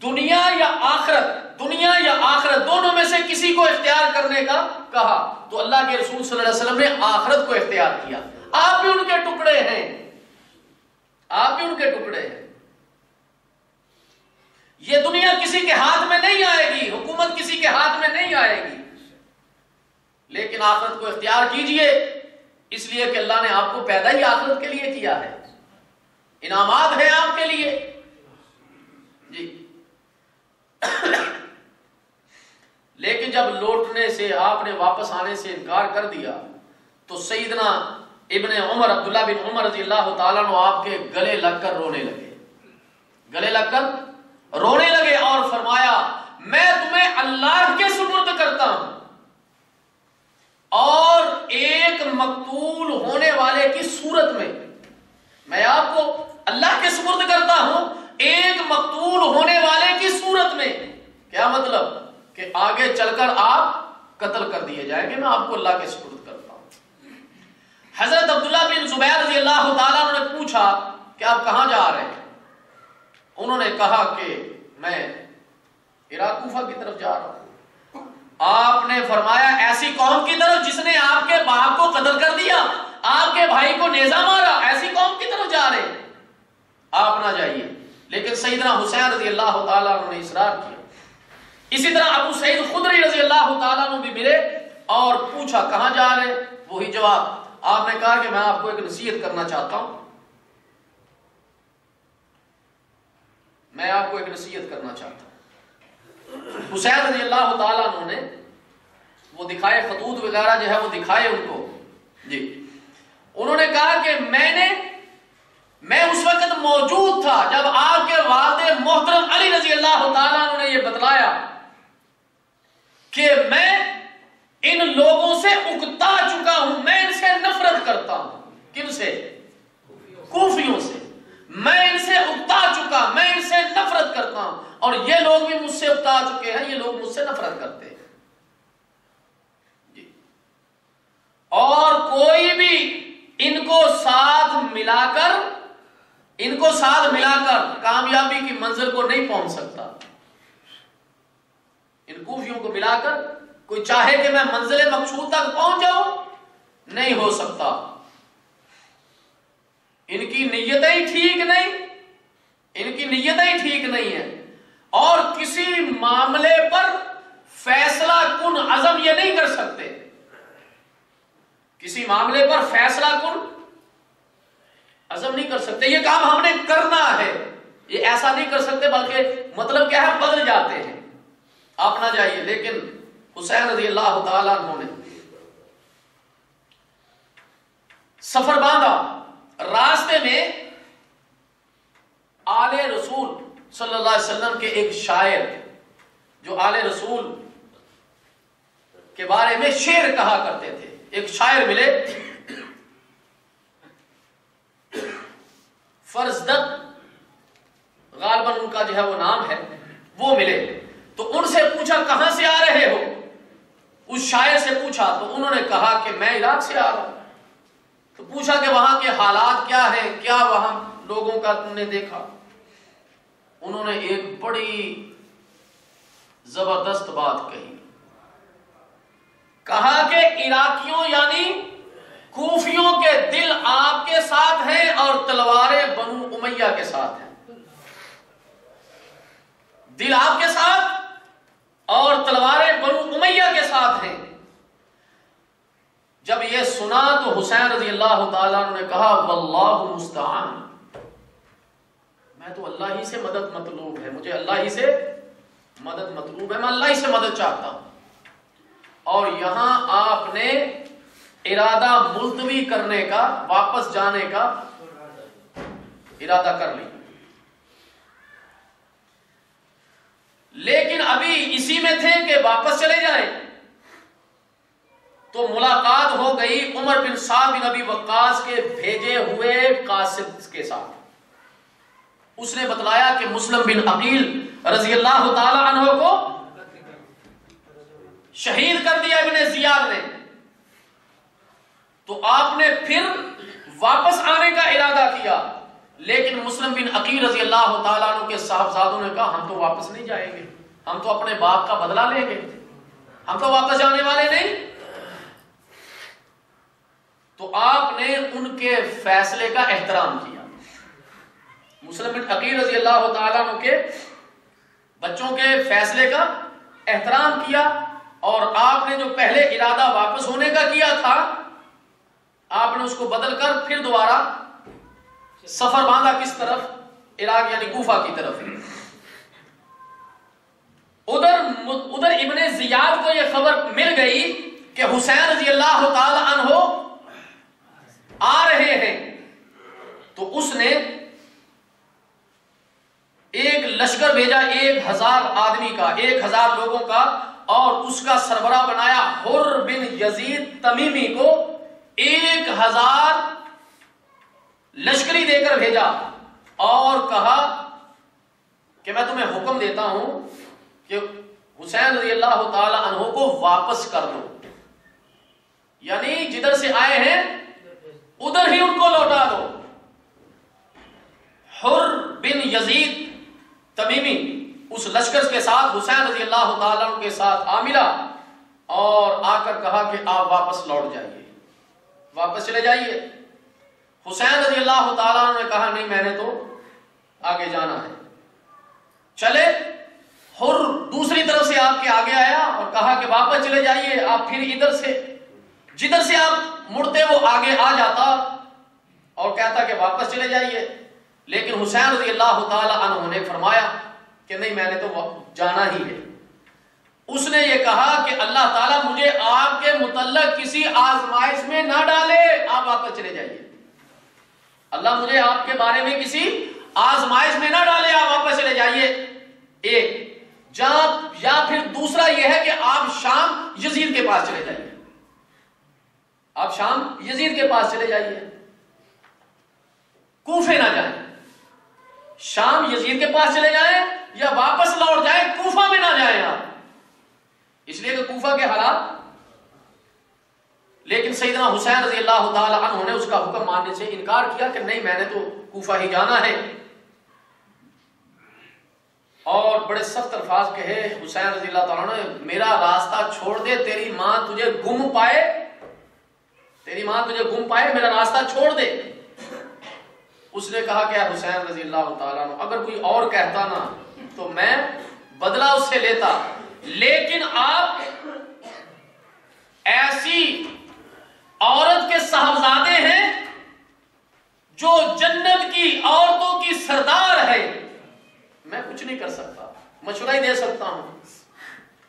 दुनिया या आखरत, दुनिया या आखरत, दोनों में से किसी को इख्तियार करने का कहा तो अल्लाह के रसूल वसल्लम ने आखरत को इख्तियार किया। आप भी उनके टुकड़े हैं। आप भी उनके टुकड़े हैं। ये दुनिया किसी के हाथ में नहीं आएगी, हुकूमत किसी के हाथ में नहीं आएगी। लेकिन आखरत को इख्तियार कीजिए, इसलिए कि अल्लाह ने आपको पैदा ही आखरत के लिए किया है। इनामात है आपके लिए। जी। लेकिन जब लौटने से, आपने वापस आने से इनकार कर दिया तो सईदना इबन उमर, अब्दुल्ला बिन उमर रज़ी आपके गले लगकर रोने लगे। गले लगकर रोने लगे और फरमाया, मैं तुम्हें अल्लाह के सुपुर्द करता हूँ। और एक मकतूल होने वाले की सूरत में मैं आपको अल्लाह के सुपुर्द करता हूँ, एक मकतूल होने वाले की सूरत में। क्या मतलब? कि आगे चलकर आप कत्ल कर दिए जाएँगे, मैं आपको अल्लाह के सुपुर्द करता हूँ। हज़रत अब्दुल्ला बिन जुबैर रज़ी अल्लाह ने पूछा, कि आप कहाँ जा रहे हैं? उन्होंने कहा कि मैं इराकूफा की तरफ़ जा रहा हूँ। आपने फरमाया, ऐसी कौम की तरफ़ जिसने आपके बाप को कत्ल कर दिया। आपके भाई को नेजा मारा, ऐसी कौम की तरफ़ जा रहे। आप ना जाइए। लेकिन सईदना हुसैन रज़ी अल्लाह ने इसरार किया। इसी तरह अबू सईद खुदरी रज़ी अल्लाह भी मिले और पूछा, कहाँ जा रहे? वही जवाब, आपने कहा कि मैं आपको एक नसीहत करना चाहता हूँ। मैं आपको एक नसीहत करना चाहता हूँ। हुसैन रज़ी अल्लाह ने वो दिखाए खतूत वगैरह जो है वो दिखाए उनको। जी। उन्होंने कहा कि मैंने, मैं उस वक्त मौजूद था जब आपके वालदे मोहतरम अली रज़ी अल्लाह ने यह बतलाया कि मैं इन लोगों से उगता चुका हूँ, मैं इनसे नफरत करता हूँ। किनसे कूफियों से। मैं इनसे उगता चुका, मैं इनसे नफरत करता हूँ। और ये लोग भी मुझसे उगता चुके हैं, ये लोग मुझसे नफरत करते हैं। और कोई भी इनको साथ मिलाकर, इनको साथ मिलाकर कामयाबी की मंजिल को नहीं पहुँच सकता। इन कूफियों को मिलाकर कोई चाहे कि मैं मंजिल मकसूद तक पहुँच जाऊँ, नहीं हो सकता। इनकी नीयतें ही ठीक नहीं, इनकी नीयतें ही ठीक नहीं है। और किसी मामले पर फैसला कुन अजम ये नहीं कर सकते। किसी मामले पर फैसला कुन? अजम नहीं कर सकते। ये काम हमने करना है। ये ऐसा नहीं कर सकते, बल्कि मतलब क्या है? बदल जाते हैं। आप ना जाइए, लेकिन हुसैन रज़ी अल्लाह ने सफ़र बांधा। रास्ते में आले रसूल सल्लल्लाहु अलैहि वसल्लम के एक शायर, जो आले रसूल के बारे में शेर कहा करते थे। एक शायर मिले। फर्जदत, गालबन उनका जो है वो नाम है, वो मिले। तो उनसे पूछा, कहाँ से आ रहे हो? उस शायर से पूछा तो उन्होंने कहा कि, मैं इराक से आ रहा हूँ। तो पूछा कि, वहाँ के हालात क्या है? क्या वहाँ लोगों का तुमने देखा? उन्होंने एक बड़ी ज़बरदस्त बात कही। कहा कि इराकियों यानी कूफियों के दिल आपके साथ हैं और तलवारें बनु उमैया के साथ हैं। दिल आपके साथ और तलवारें बनु उमैया के साथ हैं। जब यह सुना तो हुसैन रज़ी अल्लाह ने कहा, वल्लाह मुस्तान। मैं तो अल्लाह ही से मदद मतलूब है। मुझे अल्लाह ही से मदद मतलूब है। मैं अल्लाह ही से मदद चाहता हूँ। और यहाँ आपने इरादा मुलतवी करने का, वापस जाने का इरादा कर लिया। लेकिन अभी इसी में थे कि वापस चले जाए। तो मुलाकात हो गई उमर बिन साद बिन अबी वक्कास के भेजे हुए कासिद के साथ। उसने बतलाया कि मुस्लिम बिन अकील रज़ी अल्लाह को शहीद कर दिया इबन जियाद ने। तो आपने फिर वापस आने का इरादा किया। लेकिन मुस्लिम बिन अकील रज़ी अल्लाह तु के साहबजादों ने कहा, हम तो वापस नहीं जाएँगे। हम तो अपने बाप का बदला लेंगे। हम तो वापस जाने वाले नहीं। तो आपने उनके फैसले का एहतराम किया। मुस्लिम बिन अकील रज़ी अल्लाह तु के बच्चों के फैसले का एहतराम किया। और आपने जो पहले इरादा वापस होने का किया था, आपने उसको बदलकर फिर दोबारा सफ़र बांधा किस तरफ़? इराक यानी गुफा की तरफ़। उधर उधर इबन जियाद को यह खबर मिल गई कि हुसैन रज़ी अल्लाह हो आ रहे हैं। तो उसने एक लश्कर भेजा, एक हज़ार आदमी का, एक हज़ार लोगों का और उसका सरबरा बनाया हुर बिन यजीद तमीमी को एक हज़ार लश्करी देकर भेजा और कहा कि मैं तुम्हें हुक्म देता हूँ कि हुसैन रज़ी अल्लाह तहों को वापस कर दो। यानी जिधर से आए हैं, उधर ही उनको लौटा दो। हुर बिन यजीद तमीमी उस लश्कर के साथ, हुसैन रज़ी अल्लाह के साथ आ मिला और आकर कहा कि आप वापस लौट जाइए। वापस चले जाइए। हुसैन रज़ी अल्लाह ने कहा, नहीं, मैंने तो आगे जाना है। चले, हुर दूसरी तरफ़ से आपके आगे आया और कहा कि वापस चले जाइए, आप फिर इधर से। जिधर से आप मुड़ते, वो आगे आ जाता और कहता कि वापस चले जाइए। लेकिन हुसैन रज़ी अल्लाह ने फरमाया कि नहीं, मैंने तो जाना ही है। उसने ये कहा कि अल्लाह ताला मुझे आपके मुतलक किसी आजमाइश में ना डाले, आप वापस चले जाइए। अल्लाह मुझे आपके बारे में किसी आजमाइश में ना डाले, आप वापस चले जाइए। एक जहाँ या फिर दूसरा यह है कि आप शाम यजीद के पास चले जाइए। आप शाम यजीद के पास चले जाइए। कूफे ना जाए। शाम यजीद के पास चले जाए या वापस लौट जाए कूफा में ना जाए आप। इसलिए कि कूफा के हालात। लेकिन सईदना हुसैन रज़ी अल्लाह ने उसका हुक्म मानने से इनकार किया कि नहीं, मैंने तो कूफा ही जाना है। और बड़े सख्त अल्फाज कहे, हुसैन रज़ी अल्लाह ने, मेरा रास्ता छोड़ दे, तेरी माँ तुझे गुम पाए। तेरी माँ तुझे गुम पाए, मेरा रास्ता छोड़ दे। उसने कहा क्या हुसैन रज़ी अल्लाह अगर कोई और कहता ना तो मैं बदला उससे लेता। लेकिन आप ऐसी औरत के साहबजादे हैं, जो जन्नत की औरतों की सरदार है। मैं कुछ नहीं कर सकता। मशुरा ही दे सकता हूँ।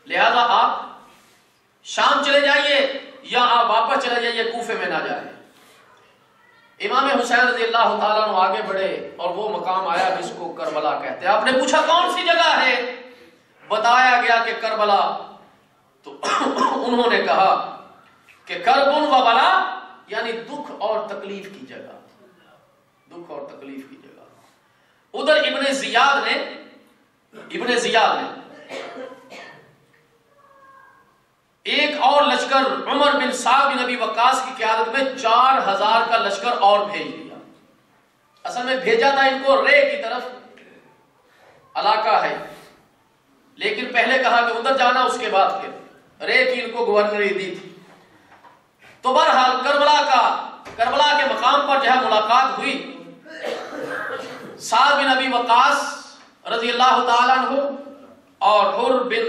लिहाजा आप शाम चले जाइए या आप वापस चले जाइए, कूफे में ना जाए। इमाम हुसैन रज़ी अल्लाह आगे बढ़े और वो मकाम आया जिसको करबला कहते हैं। आपने पूछा कौन सी जगह है? बताया गया कि करबला। तो [COUGHS] उन्होंने कहा कि करबुन व बला, यानी दुख और तकलीफ़ की जगह। दुख और तकलीफ़ की जगह। उधर इब्ने जियाद ने, इब्ने जियाद ने एक और लश्कर उमर बिन साहब बिन नबी वक्कास की क्यादत में चार हज़ार का लश्कर और भेज दिया। असल में भेजा था इनको रे की तरफ़। इलाका है। लेकिन पहले कहा कि उधर जाना, उसके बाद फिर। रे की इनको गवर्नरी दी थी। तो बहरहाल करबला का, करबला के मकाम पर जो है मुलाकात हुई, साद बिन अबी वकास रज़ी अल्लाह तु और हुर बिन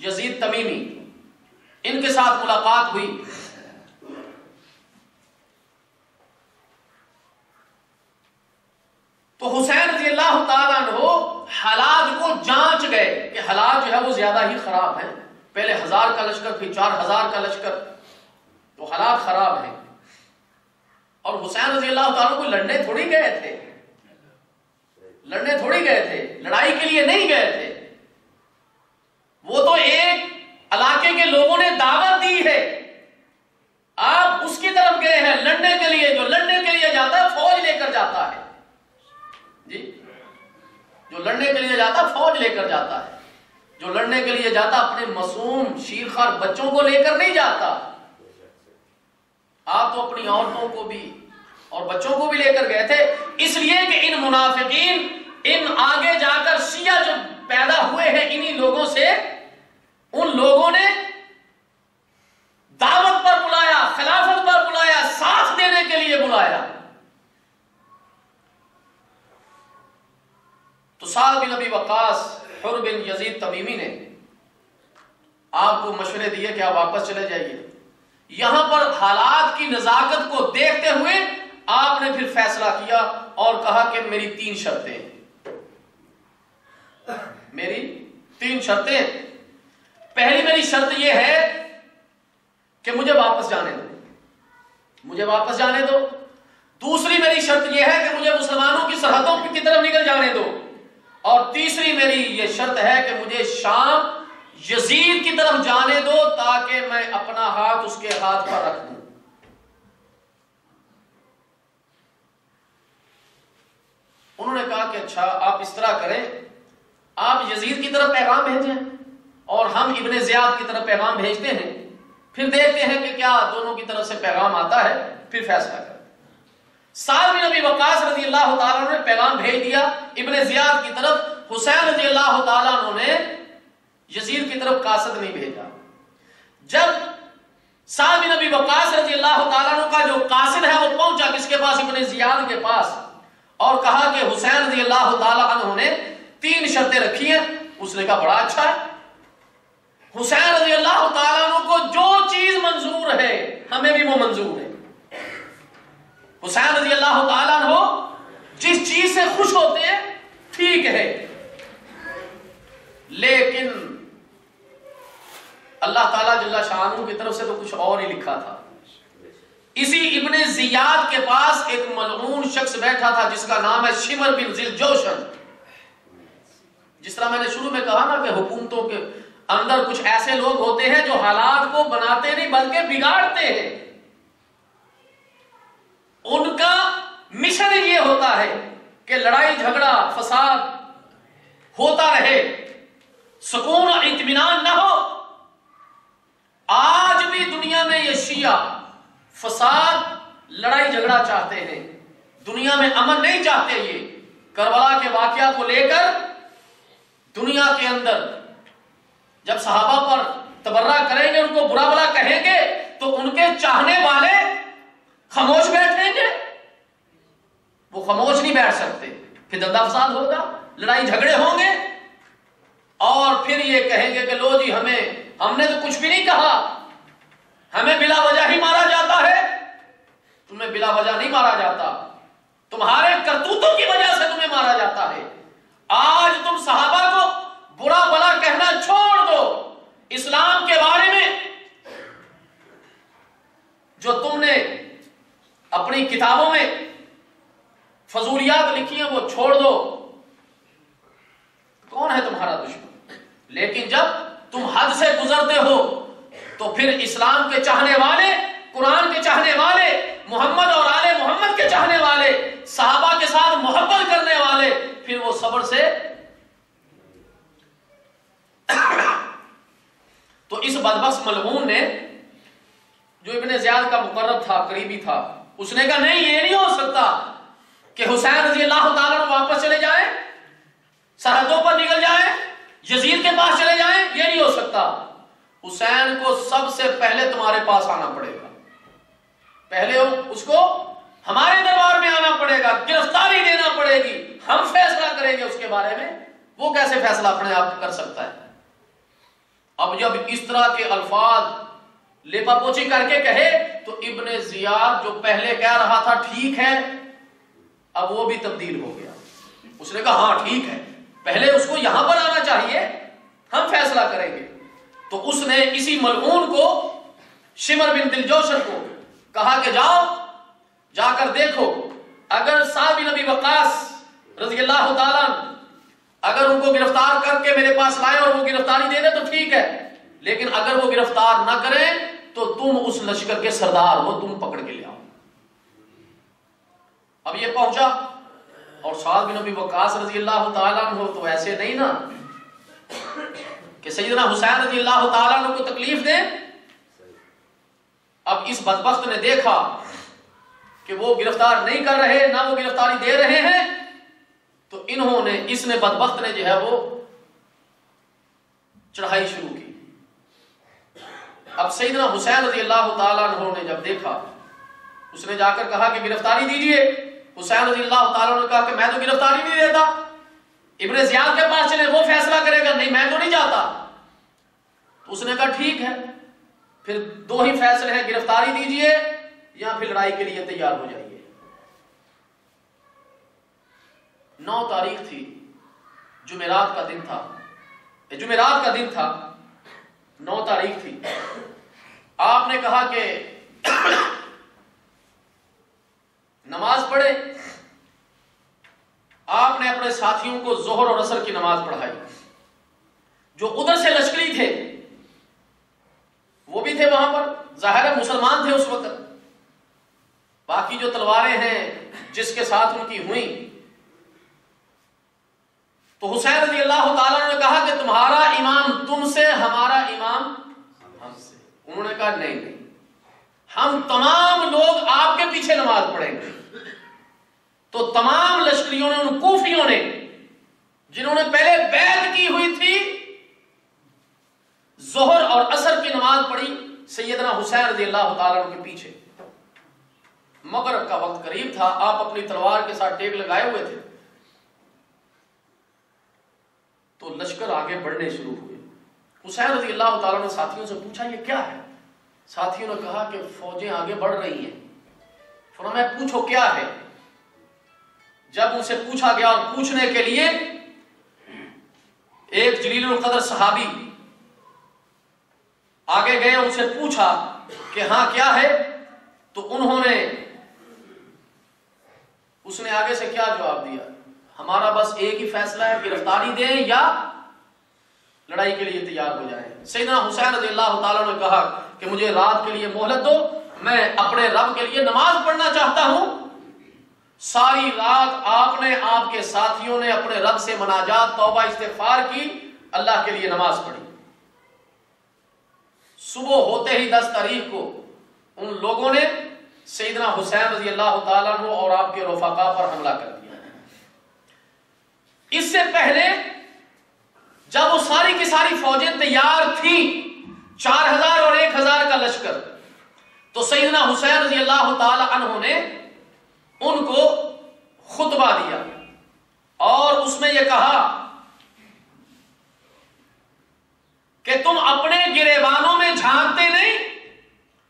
यजीद तमीमी इनके साथ मुलाकात हुई। तो हुसैन रज़ी अल्लाह हालात को जाँच गए कि हालात जो है वो ज़्यादा ही खराब है। पहले हज़ार का लश्कर, फिर चार हज़ार का लश्कर। तो हालात खराब है। और हुसैन रज़ी अल्लाह तु को लड़ने थोड़ी गए थे? लड़ने थोड़ी गए थे? लड़ाई के लिए नहीं गए थे? वो तो एक इलाके के लोगों ने दावत दी है। आप उसकी तरफ़ गए हैं, लड़ने के लिए, जो लड़ने के लिए जाता है, फौज लेकर जाता है। जी? जो लड़ने के लिए जाता, फौज लेकर जाता है। जो लड़ने के लिए जाता, अपने मासूम, शीरखार बच्चों को लेकर नहीं जाता। आप तो अपनी औरतों को भी और बच्चों को भी लेकर गए थे। इसलिए कि इन मुनाफिकीन, इन आगे जाकर शिया जो पैदा हुए हैं, इन्हीं लोगों से उन लोगों ने दावत पर बुलाया, खिलाफत पर बुलाया, साथ देने के लिए बुलाया। तो साल बिन अबी वकास बिन यजीद तमीमी ने आपको मशवरे दिए कि आप वापस चले जाइए। यहाँ पर हालात की नजाकत को देखते हुए आपने फिर फैसला किया और कहा कि मेरी तीन शर्तें मेरी तीन शर्तें पहली मेरी शर्त यह है कि मुझे वापस जाने दो। मुझे वापस जाने दो। दूसरी मेरी शर्त यह है कि मुझे मुसलमानों की सरहदों की तरफ़ निकल जाने दो। और तीसरी मेरी यह शर्त है कि मुझे शाम यजीद की तरफ़ जाने दो ताकि मैं अपना हाथ उसके हाथ पर रख दूँ। उन्होंने कहा कि अच्छा आप इस तरह करें। आप यजीद की तरफ़ पैगाम भेजें। और हम इबन जियाद की तरफ़ पैगाम भेजते हैं, फिर देखते हैं कि क्या दोनों की तरफ़ से पैगाम आता है, फिर फैसला करें साल बिन नबी वकास रज़ी अल्लाह ने पैगाम भेज दिया, इबन जियाद की तरफ़, हुसैन रज़ी अल्लाह ने यजीद की तरफ़ कासद नहीं भेजा। जब साल नबी वकास रज़ी अल्लाह का जो कासिद है वो पहुँचा किसके पास? इबन जियाद के पास। और कहा कि हुसैन रज़ी अल्लाह ने तीन शर्तें रखी हैं, उसने कहा बड़ा अच्छा है। हुसैन रज़ी अल्लाह को जो चीज़ मंजूर है, हमें भी वो मंजूर है। हुसैन रज़ी अल्लाह हो जिस चीज़ से खुश होते हैं, ठीक है। लेकिन अल्लाह ताला जल्ला शाहू की तरफ़ से तो कुछ और ही लिखा था। इसी इब्ने जियाद के पास एक मलून शख्स बैठा था, जिसका नाम है शिमर बिन जिल जोशन जिस तरह मैंने शुरू में कहा ना कि हुकूमतों के अंदर कुछ ऐसे लोग होते हैं जो हालात को बनाते नहीं, बल्कि बिगाड़ते हैं। उनका मिशन ये होता है कि लड़ाई, झगड़ा, फसाद होता रहे। सुकून और इतमान ना हो। आज भी दुनिया में ये शिया फसाद, लड़ाई, झगड़ा चाहते हैं। दुनिया में अमन नहीं चाहते ये। करबला के वाकया को लेकर दुनिया के अंदर जब सहाबा पर तबर्रा करेंगे, उनको बुरा बुरा कहेंगे तो उनके चाहने वाले खामोश बैठेंगे वो खामोश नहीं बैठ सकते। फिर दंदा फसाद होगा, लड़ाई झगड़े होंगे। और फिर ये कहेंगे कि लो जी, हमें, हमने तो कुछ भी नहीं कहा। हमें बिला वजह ही मारा जाता है। तुम्हें बिला वजह नहीं मारा जाता। तुम्हारे करतूतों की वजह से तुम्हें मारा जाता है। आज तुम सहाबा को बुरा भला कहना छोड़ दो। इस्लाम के बारे में जो तुमने अपनी किताबों में फजूलियात लिखी है, वो छोड़ दो। कौन है तुम्हारा दुश्मन? लेकिन जब तुम हद से गुजरते हो तो फिर इस्लाम के चाहने वाले, कुरान के चाहने वाले, मोहम्मद और आले मोहम्मद के चाहने वाले, साहबा के साथ मोहब्बत करने वाले, फिर वो सबर से तो इस बदबख्श मलहून ने, जो इबन जियाद का मुकर्रब था, करीबी था, उसने कहा, नहीं, ये नहीं हो सकता कि हुसैन रज़ी अल्लाह वापस चले जाए, सरहदों पर निकल जाए, यजीद के पास चले जाए, ये नहीं हो सकता। हुसैन को सबसे पहले तुम्हारे पास आना पड़ेगा। पहले उसको हमारे दरबार में आना पड़ेगा, गिरफ्तारी देना पड़ेगी। हम फैसला करेंगे उसके बारे में। वो कैसे फैसला अपने आप कर सकता है? अब जब इस तरह के अल्फाज लेपापोची करके कहे तो इब्ने जियाद जो पहले कह रहा था ठीक है, अब वो भी तब्दील हो गया। उसने कहा हाँ ठीक है। पहले उसको यहाँ पर आना चाहिए, हम फैसला करेंगे। तो उसने इसी मलून को, शिमर बिन दिलजोशर को कहा कि जाओ, जाकर देखो, अगर साबिन नबी वकास रज़ी अगर उनको गिरफ़्तार करके मेरे पास लाए और वो गिरफ्तारी दे दे तो ठीक है। लेकिन अगर वो गिरफ़्तार ना करें तो तुम उस लश्कर के सरदार हो, तुम पकड़ के ले आओ। अब ये पहुँचा, और साल बिन नबी वकास रज़ी अल्लाह हो तो ऐसे नहीं ना कि सैदना हुसैन रज़ी अल्लाह को तकलीफ़ दे। अब इस बदबख्त ने देखा कि वो गिरफ़्तार नहीं कर रहे, ना वो गिरफ्तारी दे रहे हैं तो इन्होंने, इसने बदबख्त ने जो है वो चढ़ाई शुरू की। अब सईदना हुसैन रज़ी अल्लाह ने जब देखा, उसने जाकर कहा कि गिरफ्तारी दीजिए। हुसैन रज़ी अल्लाह ने कहा कि मैं तो गिरफ्तारी नहीं देता। इब्ने जियाद के पास चले, वो फैसला करेगा, नहीं, मैं तो नहीं जाता। तो उसने कहा, ठीक है, फिर दो ही फैसले हैं, गिरफ्तारी दीजिए या फिर लड़ाई के लिए तैयार हो जाइए। नौ तारीख थी, जुमेरात का दिन था। जुमेरात का दिन था, नौ तारीख थी। आपने कहा कि नमाज़ पढ़े। आपने अपने साथियों को जोहर और असर की नमाज़ पढ़ाई। जो उधर से लश्करी थे, वो भी थे वहाँ पर। ज़ाहिर मुसलमान थे उस वक्त। बाकी जो तलवारें हैं, जिसके साथ उनकी हुई तो हुसैन रज़ी अल्लाह ने कहा कि तुम्हारा इमाम तुमसे, हमारा इमाम हमसे। उन्होंने कहा, नहीं नहीं। हम तमाम लोग आपके पीछे नमाज़ पढ़ेंगे। तो तमाम लश्करियों ने, उन कूफियों ने, जिन्होंने पहले बैत की हुई थी, जोहर और असर की नमाज़ पढ़ी, सैयदना हुसैन रज़ी अल्लाह के पीछे। मगरब का वक्त करीब था, आप अपनी तलवार के साथ टेक लगाए हुए थे। तो लश्कर आगे बढ़ने शुरू हुए। हुसैन रज़ी अल्लाह ने साथियों से पूछा, ये क्या है? साथियों ने कहा कि फौजें आगे बढ़ रही हैं। फरमाया पूछो क्या है? जब उनसे पूछा गया और पूछने के लिए एक जलील कदर सहाबी आगे गए, उनसे पूछा कि हाँ, क्या है? तो उन्होंने, उसने आगे से क्या जवाब दिया? हमारा बस एक ही फैसला है, गिरफ्तारी दें या लड़ाई के लिए तैयार हो जाए। सैदना हुसैन अल्लाह ने कहा कि मुझे रात के लिए मोहलत दो, मैं अपने रब के लिए नमाज़ पढ़ना चाहता हूँ। सारी रात आपने, आपके साथियों ने अपने रब से मनाजात, तौबा इस्तेफार की, अल्लाह के लिए नमाज़ पढ़ी। सुबह होते ही दस तारीख को उन लोगों ने सईदना हुसैन रज़ी अल्लाह और आपके रोफाका पर हमला कर दिया। इससे पहले जब वो सारी की सारी फौजें तैयार थी, चार हज़ार और एक हज़ार का लश्कर तो सईदना हुसैन रज़ी अल्लाह ने उनको खुतबा दिया और उसमें यह कहा कि तुम अपने गिरेबानों में झांकते नहीं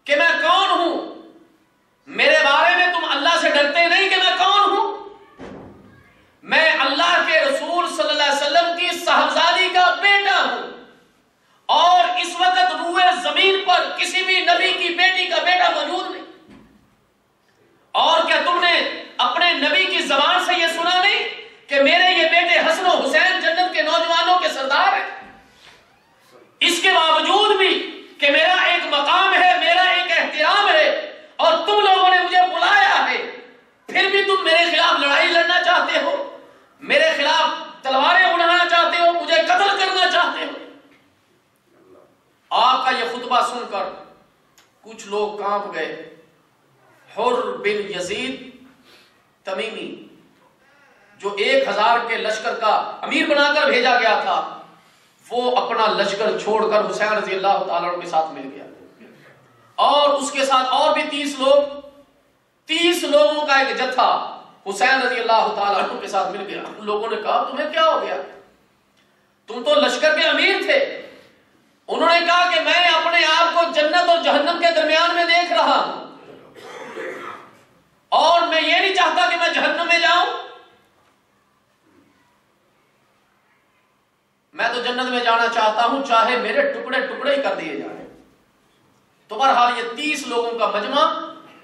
कि मैं कौन हूँ? मेरे बारे में तुम अल्लाह से डरते नहीं कि मैं कौन हूँ? मैं अल्लाह सल्लल्लाहु अलैहि वसल्लम की साहबजादी का बेटा हूँ और इस वक्त रूए ज़मीन पर किसी भी नबी की बेटी का बेटा मौजूद नहीं और क्या तुमने अपने नबी की जबान से यह सुना नहीं कि मेरे ये बेटे हसन हुसैन जन्नत के नौजवानों के सरदार हैं इसके बावजूद भी कि मेरा एक मकाम है मेरा एक एहतराम है और तुम लोगों ने मुझे बुलाया है फिर भी तुम मेरे खिलाफ लड़ाई लड़ना चाहते हो मेरे खिलाफ तलवारें उड़ाना चाहते हो मुझे कत्ल करना चाहते हो आप कुछ लोग काँप गए हुर बिन यजीद तमीमी जो एक हज़ार के लश्कर का अमीर बनाकर भेजा गया था वो अपना लश्कर छोड़कर हुसैन रज़ी अल्लाह के साथ मिल गया और उसके साथ और भी तीस लोग तीस लोगों का एक जत्था हुसैन रज़ी अल्लाह के साथ मिल गया उन लोगों ने कहा तुम्हें क्या हो गया तुम तो लश्कर के अमीर थे उन्होंने कहा कि मैं अपने आप को जन्नत और जहन्नम के दरमियान में देख रहा हूँ और मैं ये नहीं चाहता कि मैं जहन्नम में जाऊँ मैं तो जन्नत में जाना चाहता हूँ चाहे मेरे टुकड़े टुकड़े ही कर दिए जाए तो बहरहाल ये तीस लोगों का मजमा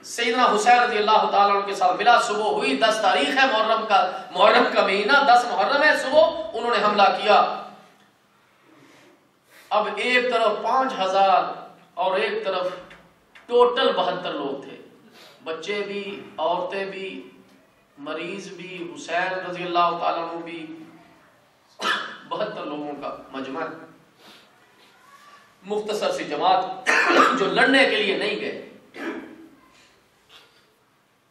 सैदना हुसैन रज़ी अल्लाह के साथ मिला सुबह हुई दस तारीख है मुहर्रम का मुहर्रम का महीना दस मुहर्रम है सुबह उन्होंने हमला किया अब एक तरफ़ पाँच हज़ार और एक तरफ़ टोटल बहत्तर लोग थे बच्चे भी औरतें भी मरीज़ भी, हुसैन रज़ी अल्लाह भी, बहत्तर लोगों का मजमा। मुख्तसर सी जमात जो लड़ने के लिए नहीं गए।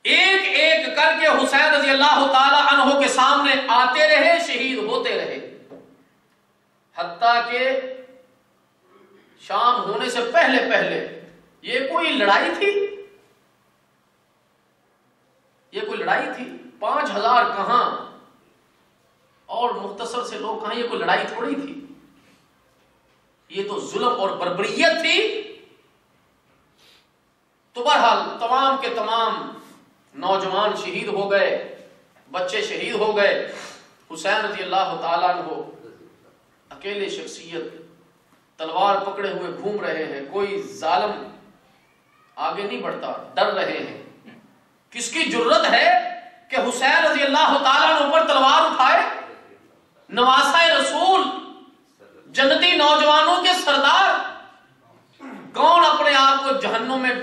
एक एक करके हुसैन रज़ी अल्लाह तहो के सामने आते रहे, शहीद होते रहे। हत्या के शाम होने से पहले पहले ये कोई लड़ाई थी? ये कोई लड़ाई थी? पाँच हज़ार कहाँ? और मुख्तसर से लोग कहा? ये कोई लड़ाई थोड़ी थी। ये तो जुल्म और बरबरीत थी। तो बहरहाल, तमाम के तमाम नौजवान शहीद हो गए, बच्चे शहीद हो गए। हुसैन रज़ी अल्लाह हो अकेले शख्सियत तलवार पकड़े हुए घूम रहे हैं। कोई जालम आगे नहीं बढ़ता, डर रहे हैं। किसकी ज़रूरत है? कि हुसैन रज़ी अल्लाह ऊपर तलवार उठाए नवासा रसूल, जन्नती नौजवानों के सरदार, कौन अपने आप को जहन्नुम में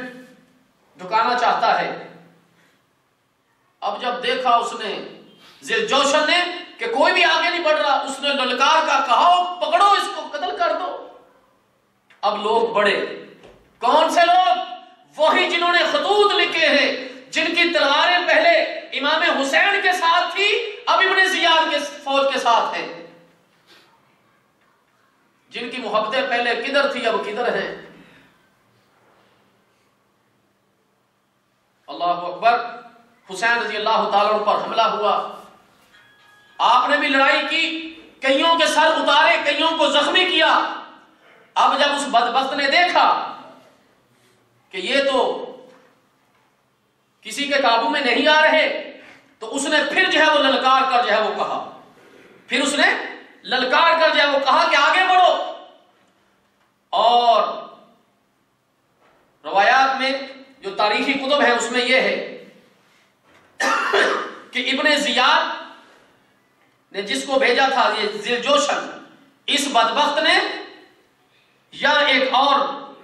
ढुकाना चाहता है? अब जब देखा उसने जोशन ने, कि कोई भी आगे नहीं बढ़ रहा, उसने ललकार का कहा पकड़ो इसको, कत्ल कर दो। अब लोग बढ़े कौन से लोग? वही जिन्होंने खतूत लिखे हैं, जिनकी तलवारें पहले इमाम हुसैन के साथ थी, अब इबन जियाद के फौज के साथ है। जिनकी मोहब्बतें पहले किधर थी, अब किधर हैं? अल्लाह अकबर, हुसैन रज़ी अल्लाह पर हमला हुआ। आपने भी लड़ाई की, कईयों के सर उतारे, कईयों को जख्मी किया। अब जब उस बदबख्त ने देखा कि ये तो किसी के काबू में नहीं आ रहे तो उसने फिर जो है वो ललकार कर जो है वो कहा। फिर उसने ललकार कर जो है वो कहा कि आगे बढ़ो। और रवायात में जो तारीखी कुतुब है, उसमें यह है कि इब्ने जियाद ने जिसको भेजा था, ये जिलजोशन, इस बदबख्त ने, या एक और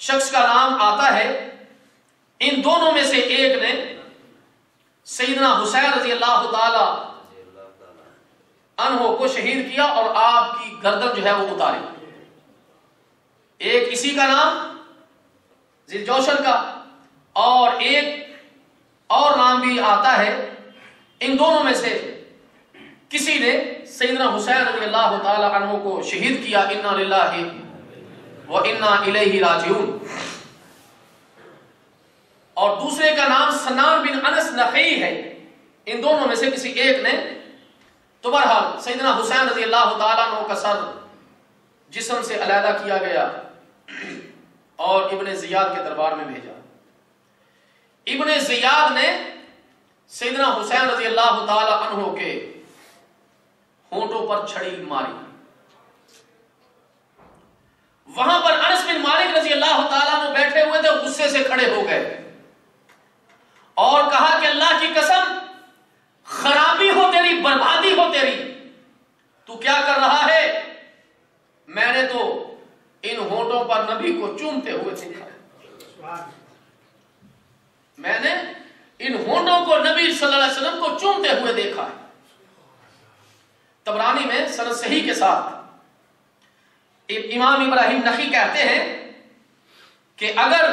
शख्स का नाम आता है इन दोनों में से एक ने सईदना हुसैन रज़ी अल्लाह अनहो को शहीद किया और आपकी गर्दन जो है वो उतारी। एक इसी का नाम जिलजोशन का और एक और नाम भी आता है। इन दोनों में से किसी ने सईदना हुसैन रज़ी अल्लाह को शहीद किया, इन्ना वो इन्ना इलेही राजिऊन। और दूसरे का नाम सनान बिन अनस नफी है। इन दोनों में से किसी एक ने तो बहरहाल सैदना हुसैन रज़ी अल्लाह तु का सर जिसम से अलहदा किया गया और इबन जियाद के दरबार में भेजा। इबन जियाद ने सैदना हुसैन रज़ी अल्लाह के होठों पर छड़ी मारी। वहाँ पर अनस बिन मालिक रज़ी अल्लाह तला बैठे हुए थे, गुस्से से खड़े हो गए। और कहा कि अल्लाह की कसम, खराबी हो तेरी, बर्बादी हो तेरी। तू क्या कर रहा है? मैंने तो इन होठों पर नबी को चूमते हुए देखा मैंने इन होठों को नबी सल्लल्लाहु अलैहि वसल्लम को चूमते हुए देखा है। तबरानी में सर सही के साथ इमाम इब्राहिम नकी कहते हैं कि अगर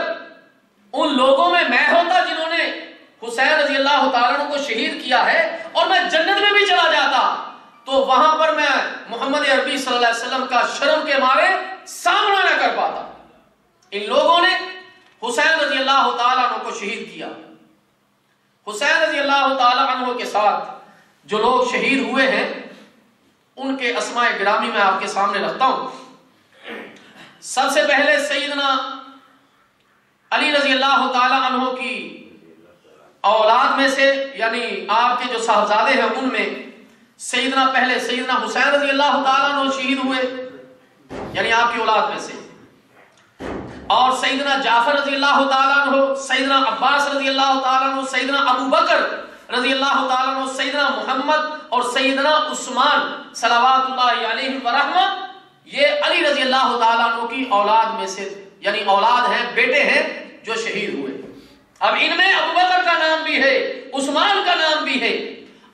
उन लोगों में मैं होता जिन्होंने हुसैन रज़ी अल्लाह तआला को शहीद किया है और मैं जन्नत में भी चला जाता। तो वहाँ पर मैं मोहम्मद अरबी वसल्लम का शर्म के मारे सामना न कर पाता। इन लोगों ने हुसैन रज़ी अल्लाह तआला को शहीद किया। हुसैन रज़ी अल्लाह के साथ जो लोग शहीद हुए हैं, उनके असमाय ग्रामी में आपके सामने रखता हूँ। सबसे पहले सईदना अली रज़ी अल्लाह की औलाद में से, यानी आपके जो साहबजादे हैं, उनमें सईदना पहले सईदना हुसैन रज़ी अल्लाह तहों शहीद हुए, यानी आपकी औलाद में से। और सईदना जाफ़र रज़ी अल्लाह तहो सईदना अब्बास रज़ी अल्लाह तहो सईदना अबू बकर रज़ी अल्लाह तहो सईदना मोहम्मद और सईदना उस्मान सलावात ये अली रज़ी अल्लाह तु की औलाद में से, यानी औलाद हैं, बेटे हैं, जो शहीद हुए। अब इनमें अबू बकर का नाम भी है, उस्मान का नाम भी है।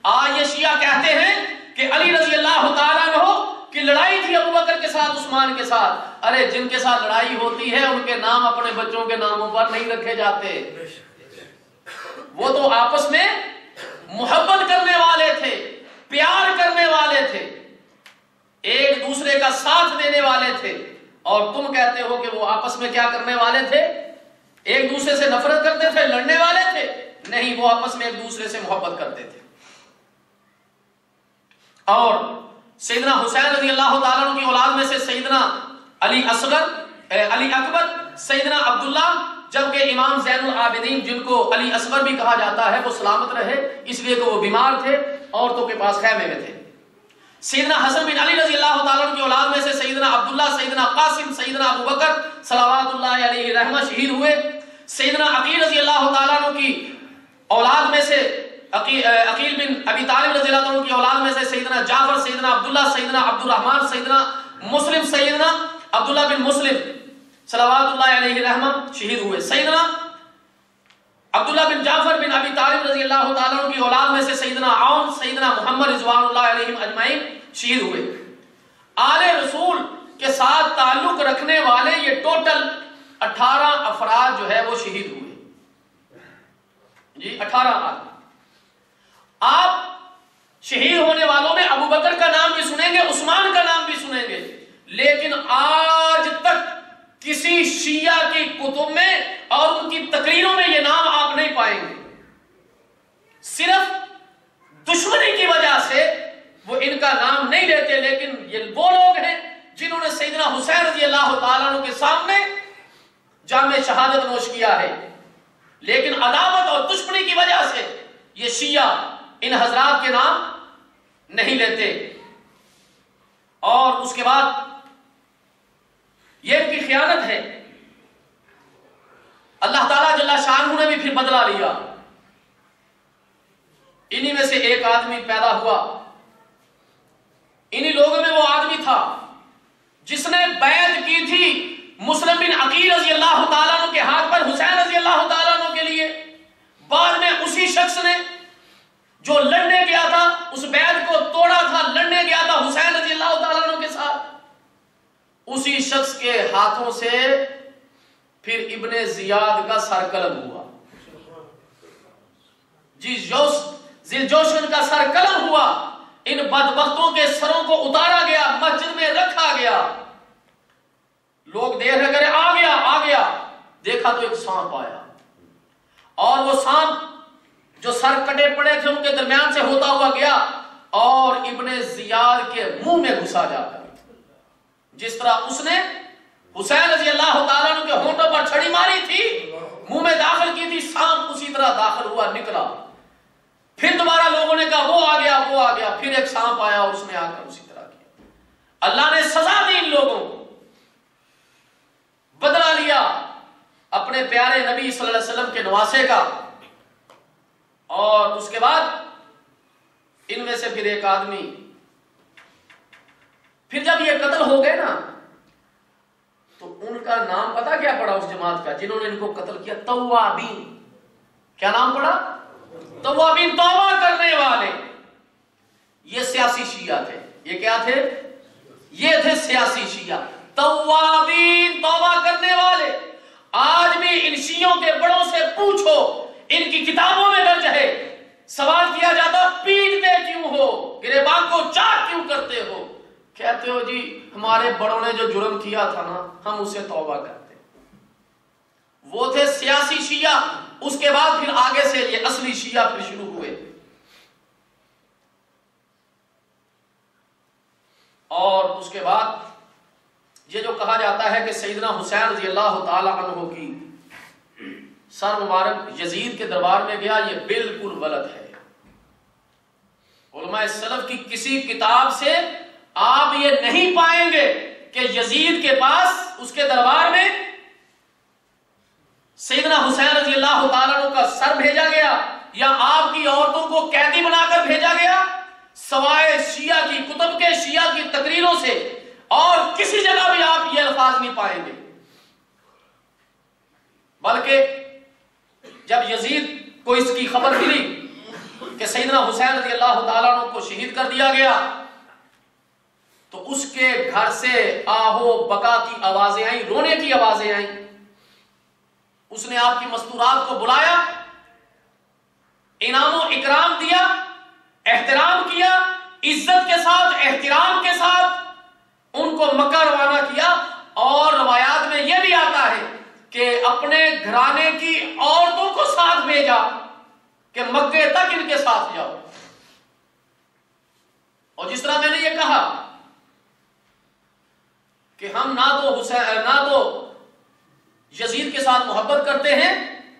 आज ये शिया कहते हैं कि अली रज़ी अल्लाह तु की लड़ाई थी अबू बकर के साथ, उस्मान के साथ। अरे, जिनके साथ लड़ाई होती है, उनके नाम अपने बच्चों के नामों पर नहीं रखे जाते। वो तो आपस में मोहब्बत करने वाले थे, प्यार करने वाले थे, एक दूसरे का साथ देने वाले थे। और तुम कहते हो कि वो आपस में क्या करने वाले थे? एक दूसरे से नफरत करते थे, लड़ने वाले थे। नहीं, वो आपस में एक दूसरे से मोहब्बत करते थे। और सईदना हुसैन रज़ी अल्लाह की औलाद में से सईदना अली असगर अली अकबर सईदना अब्दुल्ला, जबकि इमाम जैनुल आबिदीन, जिनको अली असगर भी कहा जाता है, वो सलामत रहे, इसलिए तो वो बीमार थे, औरतों के पास खैमे में थे। सईदना हसन बिन अली रज़ी अल्लाह तआला की औलाद में से सईदना अब्दुल्ला सईदना कासिम सईदना अबू बकर सलावतुल्लाह शहीद हुए। सईदना अकील रज़ी अल्लाह तआला की औलाद में से अकील बिन अबी तालिब रज़ी अल्लाह की औलाद में से सईदना जाफ़र सईदना अब्दुल्ला सईदना अब्दुल रहमान सईदना मुस्लिम सईदना अब्दुल्ला बिन मुस्लिम सलावतुल्लाह शहीद हुए। सईदना अब्दुल्ला बिन जाफ़र बिन अबी तालिब रज़ी अल्लाह तआला की औलाद में से सईदना आउन, सईदना मोहम्मद रिजवानुल्लाह अलैहिम अजमाइन शहीद हुए। आले रसूल के साथ ताल्लुक रखने वाले ये टोटल 18 अफराद जो है वो शहीद हुए। जी 18 आदमी। आप शहीद होने वालों में अबू बकर का नाम भी सुनेंगे, उस्मान का नाम भी सुनेंगे, लेकिन आज तक किसी शिया की कुतुब में और उनकी तकरीरों में यह नाम आप नहीं पाएँगे। सिर्फ़ दुश्मनी की वजह से वो इनका नाम नहीं लेते, लेकिन ये वो लोग हैं जिन्होंने सैदना हुसैन रज़ी अल्लाह के सामने जाम शहादत नोश किया है। लेकिन अदावत और दुश्मनी की वजह से ये शिया इन हजरात के नाम नहीं लेते। और उसके बाद ये इनकी खयानत है अल्लाह ताला जल्ला शाह ने भी फिर बदला लिया। इन्हीं में से एक आदमी पैदा हुआ। इन्हीं लोगों में वो आदमी था जिसने बैद की थी मुस्लिम बिन अकील रज़ी अल्लाह तु के हाथ पर, हुसैन रज़ी अल्लाह तु के लिए। बाद में उसी शख्स ने जो लड़ने गया था, उस बैद को तोड़ा था, लड़ने गया था हुसैन रज़ी अल्लाह तु के साथ। उसी शख्स के हाथों से फिर इब्ने जियाद का सरकलम हुआ। जी जोश जोशन का सरकलम हुआ, इन बदबख्तों के सरों को उतारा गया, मस्जिद में रखा गया। लोग देख रहे करे, आ गया आ गया। देखा तो एक सांप आया। और वो सांप जो सर कटे पड़े थे, उनके दरमियान से होता हुआ गया और इब्ने जियाद के मुँह में घुसा जाकर। जिस तरह उसने हुसैन रज़ी अल्लाह के होंठों पर छड़ी मारी थी, मुँह में दाखिल की थी, सांप उसी तरह दाखिल हुआ, निकला। फिर दोबारा लोगों ने कहा, वो आ गया, वो आ गया, फिर एक सांप आया और उसने आकर उसी तरह किया। अल्लाह ने सजा दी इन लोगों को। बदला लिया अपने प्यारे नबी सल्लल्लाहु अलैहि वसल्लम के नवासे का। और उसके बाद इनमें से फिर एक आदमी, फिर जब ये कत्ल हो गए ना तो उनका नाम पता क्या पड़ा उस जमात का, जिन्होंने इनको कत्ल किया? तवाबीन क्या नाम पड़ा? तो वो अभी तोबा करने वाले। ये सियासी शिया थे। ये क्या थे? ये थे सियासी शिया। तवाबीन तोबा करने वाले। आज भी इन शियों के बड़ों से पूछो, इनकी किताबों में दर्ज है। सवाल किया जाता, पीटते क्यों हो? गिरेबान को चाक क्यों करते हो? कहते हो जी, हमारे बड़ों ने जो जुर्म किया था ना, हम उसे तौबा करते वो थे सियासी शिया। उसके बाद फिर आगे से ये असली शिया फिर शुरू हुए। और उसके बाद ये जो कहा जाता है कि सईदना हुसैन रज़ी अल्लाह तु की सर मुबारक यजीद के दरबार में गया, ये बिल्कुल गलत है। सलफ की किसी किताब से आप ये नहीं पाएँगे कि यजीद के पास उसके दरबार में सईदना हुसैन रज़ी अल्लाह का सर भेजा गया या आपकी औरतों को कैदी बनाकर भेजा गया? सवाए शिया की, कुतुब के शिया की तकरीरों से और किसी जगह भी आप ये अल्फाज नहीं पाएँगे। बल्कि जब यजीद को इसकी खबर मिली कि सैदना हुसैन रज़ी अल्लाह को शहीद कर दिया गया तो उसके घर से आहो बका की आवाज़ें आई, रोने की आवाज़ें आई। उसने आपकी मस्तूरात को बुलाया, इनामो इकराम दिया, एहतराम किया, इज़्ज़त के साथ, एहतराम के साथ उनको मक्का रवाना किया। और रवायात में यह भी आता है कि अपने घराने की औरतों को साथ भेजा कि मक्के तक इनके साथ जाओ। और जिस तरह मैंने ये कहा कि हम ना तो हुसैन ना तो यजीद के साथ मोहब्बत करते हैं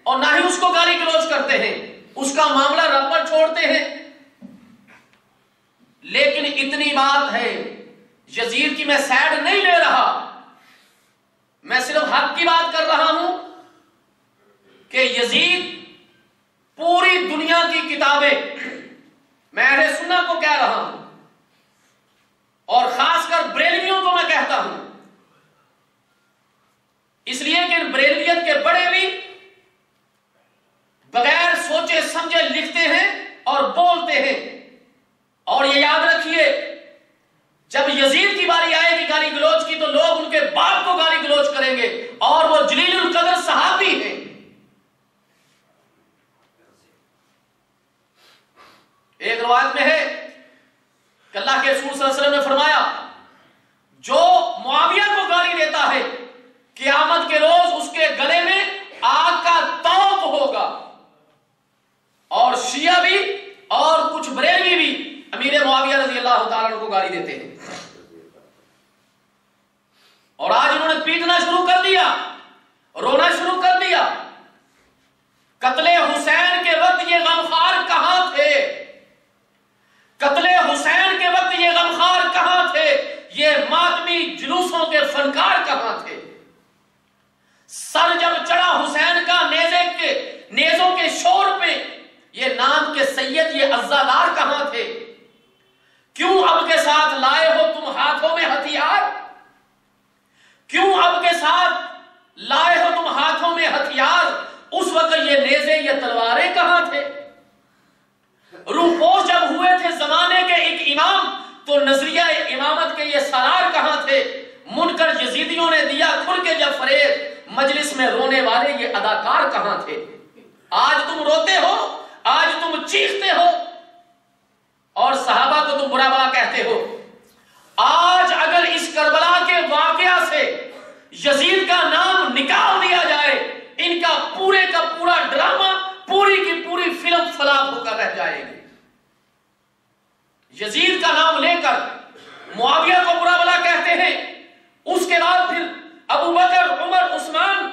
और ना ही उसको गाली गलौज करते हैं। उसका मामला रब पर छोड़ते हैं। लेकिन इतनी बात है, यजीद की मैं सैड नहीं ले रहा। मैं सिर्फ़ हक की बात कर रहा हूँ कि यजीद पूरी दुनिया की किताबें मैं अहले सुन्ना को कह रहा हूँ। और खासकर ब्रेलवियों को मैं कहता हूँ। इसलिए कि ब्रेलवियत के बड़े भी बगैर सोचे, समझे, लिखते हैं और बोलते हैं। और ये याद रखिए, जब यजीद की बारी आएगी गाली गलोच की तो लोग उनके बाप को गाली गलोच करेंगे और वो जलील कदर सहाबी है। एक रवायत में है अल्लाह के रसूल ने फरमाया, जो मुआविया को गाली देता है कियामत के रोज उसके गले में आग का तौप होगा। और शिया भी, और कुछ बरेलवी भी अमीर मुआविया रज़ी अल्लाह को गाली देते हैं। और आज इन्होंने पीटना शुरू कर दिया, रोना शुरू कर दिया। कतले हुसैन के वक्त ये गमखार कहाँ थे? कतले हुसैन के वक्त ये गमखार कहाँ थे? ये मातमी जुलूसों के फनकार कहाँ थे? सर जब चढ़ा हुसैन का नेजे के, नेजों के शोर पे, ये नाम के सैयद, ये अज्जादार कहाँ थे? क्यों अब के साथ लाए हो तुम हाथों में हथियार? क्यों अब के साथ लाए हो तुम हाथों में हथियार? उस वक्त ये नेजे, ये तलवारें कहाँ थे? रूपोश जब हुए थे जमाने के एक इमाम तो नज़रिया इमामत के ये सरार कहाँ थे? मुनकर यजीदियों ने दिया खुल के जब फरेब। मजलिस में रोने वाले ये अदाकार कहाँ थे? आज तुम रोते हो, आज तुम चीखते हो, और सहाबा को तुम बुरा भला कहते हो। आज अगर इस करबला के वाकया से यजीद का नाम निकाल दिया जाए, इनका पूरे का पूरा ड्रामा, पूरी की पूरी फ़िल्म फलाप होकर रह जाएगी। यजीद का नाम लेकर मुआविया को बुरा भला कहते हैं, उसके बाद फिर अबू बकर, उमर, उस्मान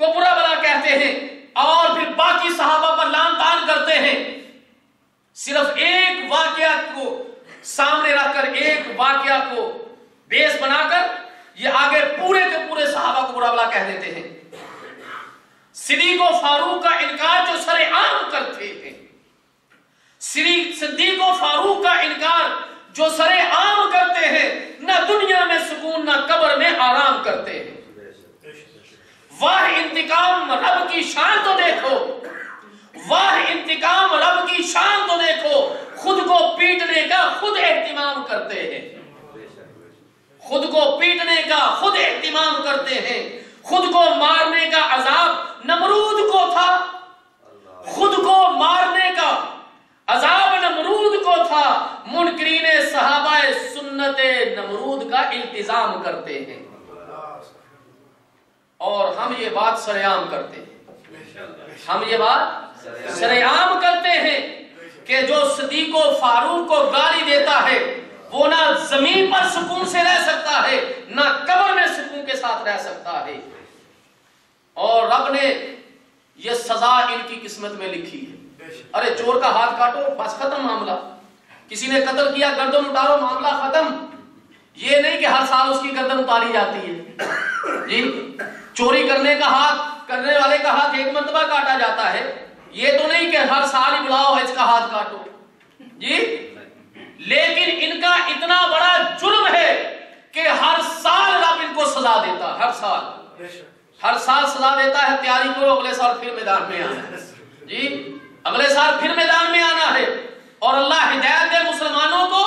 को बुरा भला कहते हैं और फिर बाकी सहाबा पर लान तान करते हैं। सिर्फ़ एक वाक्य को सामने रखकर, एक वाक्य को बेस बनाकर ये आगे पूरे के पूरे सहाबा को बुरा बला कह देते हैं। सिद्दीक फारूक का इनकार जो सरेआम करते हैं। सिद्दीक फारूक का इनकार जो सरे आम करते हैं, ना दुनिया में सुकून, न कब्र में आराम करते हैं। वह इंतकाम रब की शान तो देखो। वह इंतकाम रब की शान तो देखो। खुद को पीटने का खुद एहतमाम करते हैं। खुद को पीटने का खुद एहतमाम करते हैं। खुद को मारने का अजाब नमरूद को था। मुहिबीन सहाबा सुन्नत नमरूद का इल्तिजाम करते हैं। और हम ये बात सरेआम करते हैं। हम ये बात सरेआम करते हैं कि जो सदीको फारूक को गाली देता है, वो ना ज़मीन पर सुकून से रह सकता है, ना कब्र में सुकून के साथ रह सकता है। और रब ने ये सजा इनकी किस्मत में लिखी है। अरे चोर का हाथ काटो बस खत्म मामला। किसी ने कत्ल किया गर्दन उतारो मामला खत्म। ये नहीं कि हर साल उसकी गर्दन उतारी जाती है। जी चोरी करने का हाथ करने वाले का हाथ एक मरतबा काटा जाता है। ये तो नहीं कि हर साल ही बुलाओ है इसका हाथ काटो। जी लेकिन इनका इतना बड़ा जुर्म है कि हर साल रब इनको सजा देता हर साल। हर साल सजा देता है तैयारी करो अगले साल फिर मैदान में आना जी अगले साल फिर मैदान में आना है। और अल्लाह हिदायत दे मुसलमानों को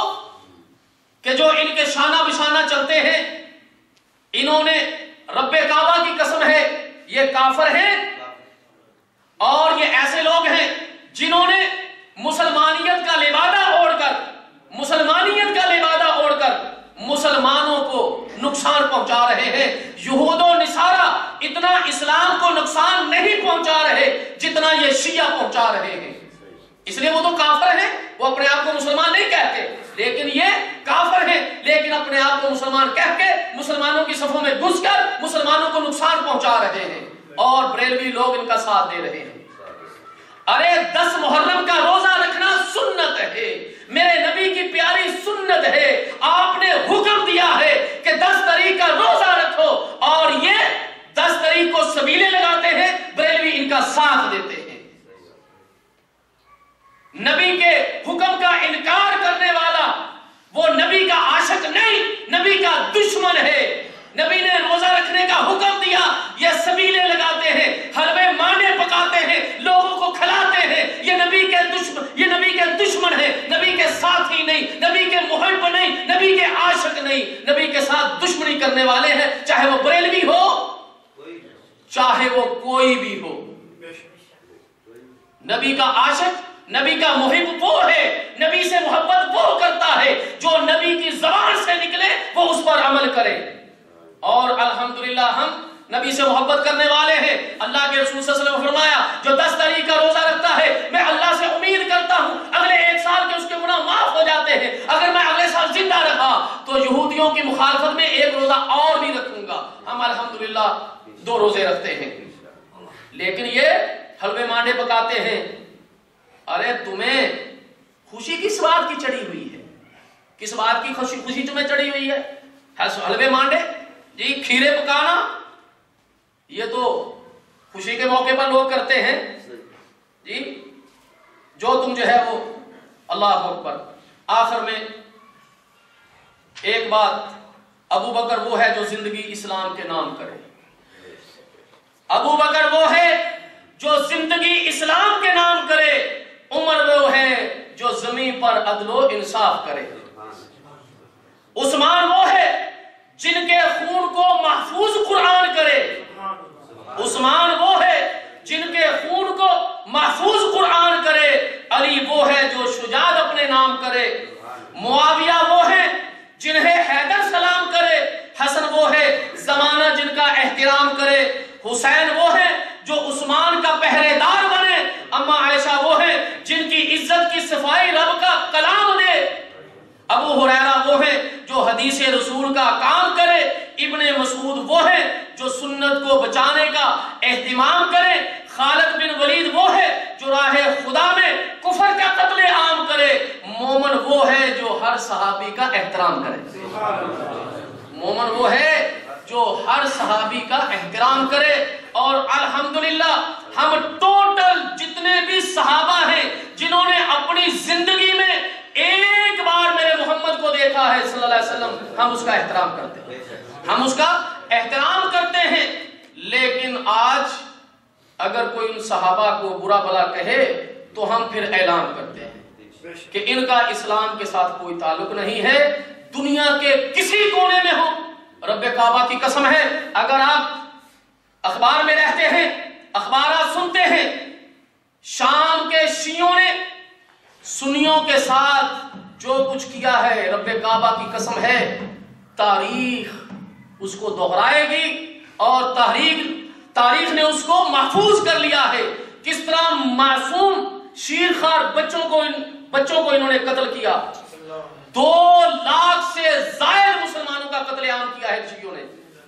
कि जो इनके शाना बिशाना चलते हैं, इन्होंने रब्बे काबा की कसम है, ये काफर हैं और ये ऐसे लोग हैं जिन्होंने मुसलमानियत का लिबादा ओढ़कर, मुसलमानियत का लिबादा ओढ़कर मुसलमानों को नुकसान पहुँचा रहे हैं। यहूदो निसारा इतना इस्लाम को नुकसान नहीं पहुँचा रहे जितना ये शिया पहुँचा रहे हैं। इसलिए वो तो काफर है, वो अपने आप को मुसलमान नहीं कहते। लेकिन ये काफर है, लेकिन अपने आप को मुसलमान कह के मुसलमानों की सफों में घुसकर मुसलमानों को नुकसान पहुँचा रहे हैं और बरेलवी लोग इनका साथ दे रहे हैं। अरे, दस मुहर्रम का रोजा रखना सुन्नत है। मेरे नबी की प्यारी सुन्नत है। आपने हुक्म दिया है कि दस तारीख का रोजा रखो और ये दस तारीख को सबीले लगाते हैं, बरेलवी इनका साथ देते हैं। नबी के हुक्म का इनकार करने वाला, वो नबी का आशक नहीं, नबी का दुश्मन है। नबी ने रोजा रखने का हुक्म ये सबीले लगाते हैं, हलवे माने पकाते हैं, लोगों को खिलाते हैं। ये नबी के दुश्मन ये नबी के दुश्मन है, नबी के साथी नहीं, नबी के मुहब नहीं, नबी के आशक नहीं, नबी के साथ दुश्मनी करने वाले हैं, चाहे वो बरेलवी हो, चाहे वो कोई भी हो। नबी का आशक, नबी का मुहिब वो है, नबी से मोहब्बत वो करता है, जो नबी की जबान से निकले, वो उस पर अमल करे। और अल्हम्दुलिल्लाह, हम नबी से मोहब्बत करने वाले हैं। अल्लाह के रसूल वसल्लम फरमाया, जो 10 तारीख का रोजा रखता है, मैं अल्लाह से उम्मीद करता हूँ, अगले एक साल के उसके गुनाह माफ़ हो जाते हैं। अगर मैं अगले साल ज़िंदा रहा तो यहूदियों की मुखालफत में एक रोजा और भी रखूँगा। हम अल्हम्दुलिल्लाह दो रोज़े रखते हैं। लेकिन ये हलवे मांडे पकाते हैं। अरे, तुम्हें खुशी किस बात की चढ़ी हुई है? किस बात की खुशी खुशी तुम्हें चढ़ी हुई है? हलवे मांडे? जी, खीरे पकाना ये तो खुशी के मौके पर लोग करते हैं। जी, जो तुम जो है वो अल्लाह अकबर। आखिर में एक बात अबू बकर वो है जो ज़िंदगी इस्लाम के नाम करे। अबू बकर वो है जो ज़िंदगी इस्लाम के नाम करे। उमर वो है जो ज़मीन पर अदलो इंसाफ करे। उस्मान वो है जिनके खून को महफूज कुरान करे। उस्मान वो है जिनके खून को महफूज कुरान करे, अली वो है जो शुजात अपने नाम करे। मुआविया वो है जिन्हें हैदर सलाम करे, हसन वो है जमाना जिनका एहतराम करे। हुसैन वो है जो उस्मान का पहरेदार बने, अम्मा आयशा वो है जिनकी इज़्ज़त की सफ़ाई रब का कलाम दे। अबू हुरैरा वो है जो हदीस रसूल का काम करे, इब्ने मसूद वो है जो सुन्नत को बचाने का एहतमाम करे। खालद बिन वलीद वो है जो राह खुदा में कुफर का कत्ल आम करे। मोमन वो है जो हर सहाबी का एहतराम करे। मोमन वो है जो हर सहाबी का एहतराम करे और अल्हम्दुलिल्लाह, हम टोटल जितने भी सहाबा हैं, जिन्होंने अपनी ज़िंदगी में एक बार मेरे मोहम्मद को देखा है सल्लल्लाहु अलैहि वसल्लम, हम उसका एहतराम करते हैं। हम उसका एहतराम करते हैं, लेकिन आज अगर कोई उन सहाबा को बुरा भला कहे तो हम फिर ऐलान करते हैं कि इनका इस्लाम के साथ कोई ताल्लुक नहीं है, दुनिया के किसी कोने में हो रब्बे काबा की कसम है, अगर आप अखबार में रहते हैं अखबार सुनते हैं, शाम के शियों ने सुनियों के साथ जो कुछ किया है रब काबा की कसम है, तारीख उसको दोहराएगी और तारीख तारीख ने उसको महफूज कर लिया है। किस तरह मासूम, शीरखार बच्चों को बच्चों को इन्होंने कत्ल किया। दो लाख से जायद मुसलमानों का कत्लेआम किया है शियों ने।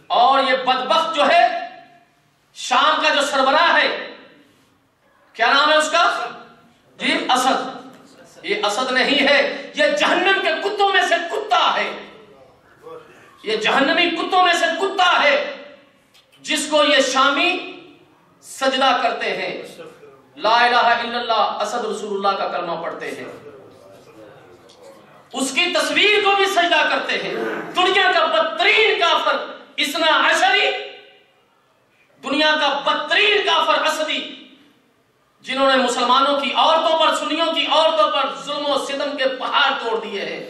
और ये बदबक जो है, शाम का जो सरबराह है, क्या नाम है उसका? जी, असद। ये असद नहीं है, ये जहन्नम के कुत्तों में से कुत्ता है। ये जहन्नमी कुत्तों में से कुत्ता है, जिसको ये शामी सजदा करते हैं। ला इलाहा इल्लल्लाह, असद रसूलुल्लाह का कलमा पढ़ते हैं। उसकी तस्वीर को भी सजदा करते हैं। दुनिया का बदतरीन काफर, इसना अशरी, दुनिया का बदतरीन काफर असदी, जिन्होंने मुसलमानों की औरतों पर सुनियों की औरतों पर जुल्म सितम के पहाड़ तोड़ दिए हैं।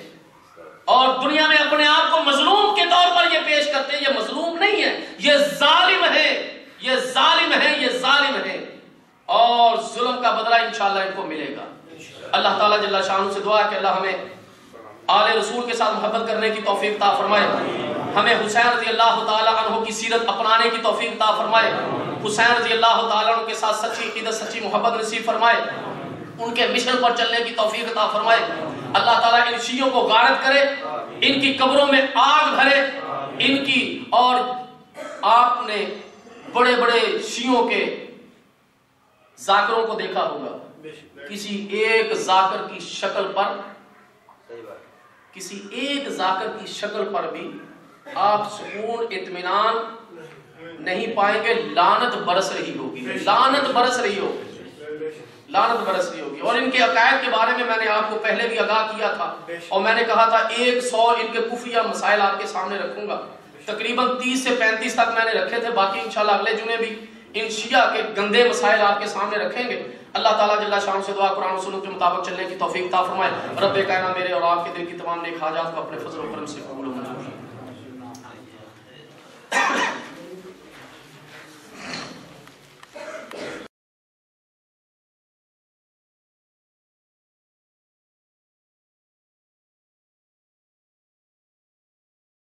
और दुनिया में अपने आप को मजलूम के तौर पर ये पेश करते हैं, ये मजलूम नहीं है, ये जालिम है, ये जालिम है, ये जालिम है। और जुल्म का बदला इंशाल्लाह इनको मिलेगा। अल्लाह ताला जल्ला शाह से दुआ कि अल्लाह हमें आले रसूल के साथ मोहब्बत करने की तौफीक ता फरमाए। हमें हुसैन रज़ी अल्लाह तहों की सीरत अपनाने की तौफीक ता फरमाए। हुसैन रज़ी अल्लाह तहों के साथ सच्ची ईदत, सच्ची मोहब्बत नसीब फरमाए। उनके मिशन पर चलने की तौफीक ता फरमाए। अल्लाह ताला इन शीयों को गारत करे, इनकी कब्रों में आग भरे, इनकी और आपने बड़े बड़े शीयों के जाकरों को देखा होगा। किसी एक जाकर की शक्ल पर किसी एक जाकर की शक्ल पर भी आप सुकून, इत्मीनान नहीं पाएँगे। लानत बरस रही होगी। लानत बरस रही होगी। लानत बरस रही होगी। और इनके अकायद के बारे में मैंने आपको पहले भी आगाह किया था और मैंने कहा था, एक सौ इनके कुफिया मसाइल आपके सामने रखूँगा। तकरीबन तीस से पैंतीस तक मैंने रखे थे। बाकी इंशाल्लाह अगले जुमे भी इन शिया के गंदे मसाइल आपके सामने रखेंगे। अल्लाह ताला जल्ला शाम से दुआ कुरान सुनत के मुताबिक चलने की तौफीक ता फरमाए। रब कायना मेरे और आपके दिल की तमाम नेक हाजात को अपने फजल करम से कबूल मंजूर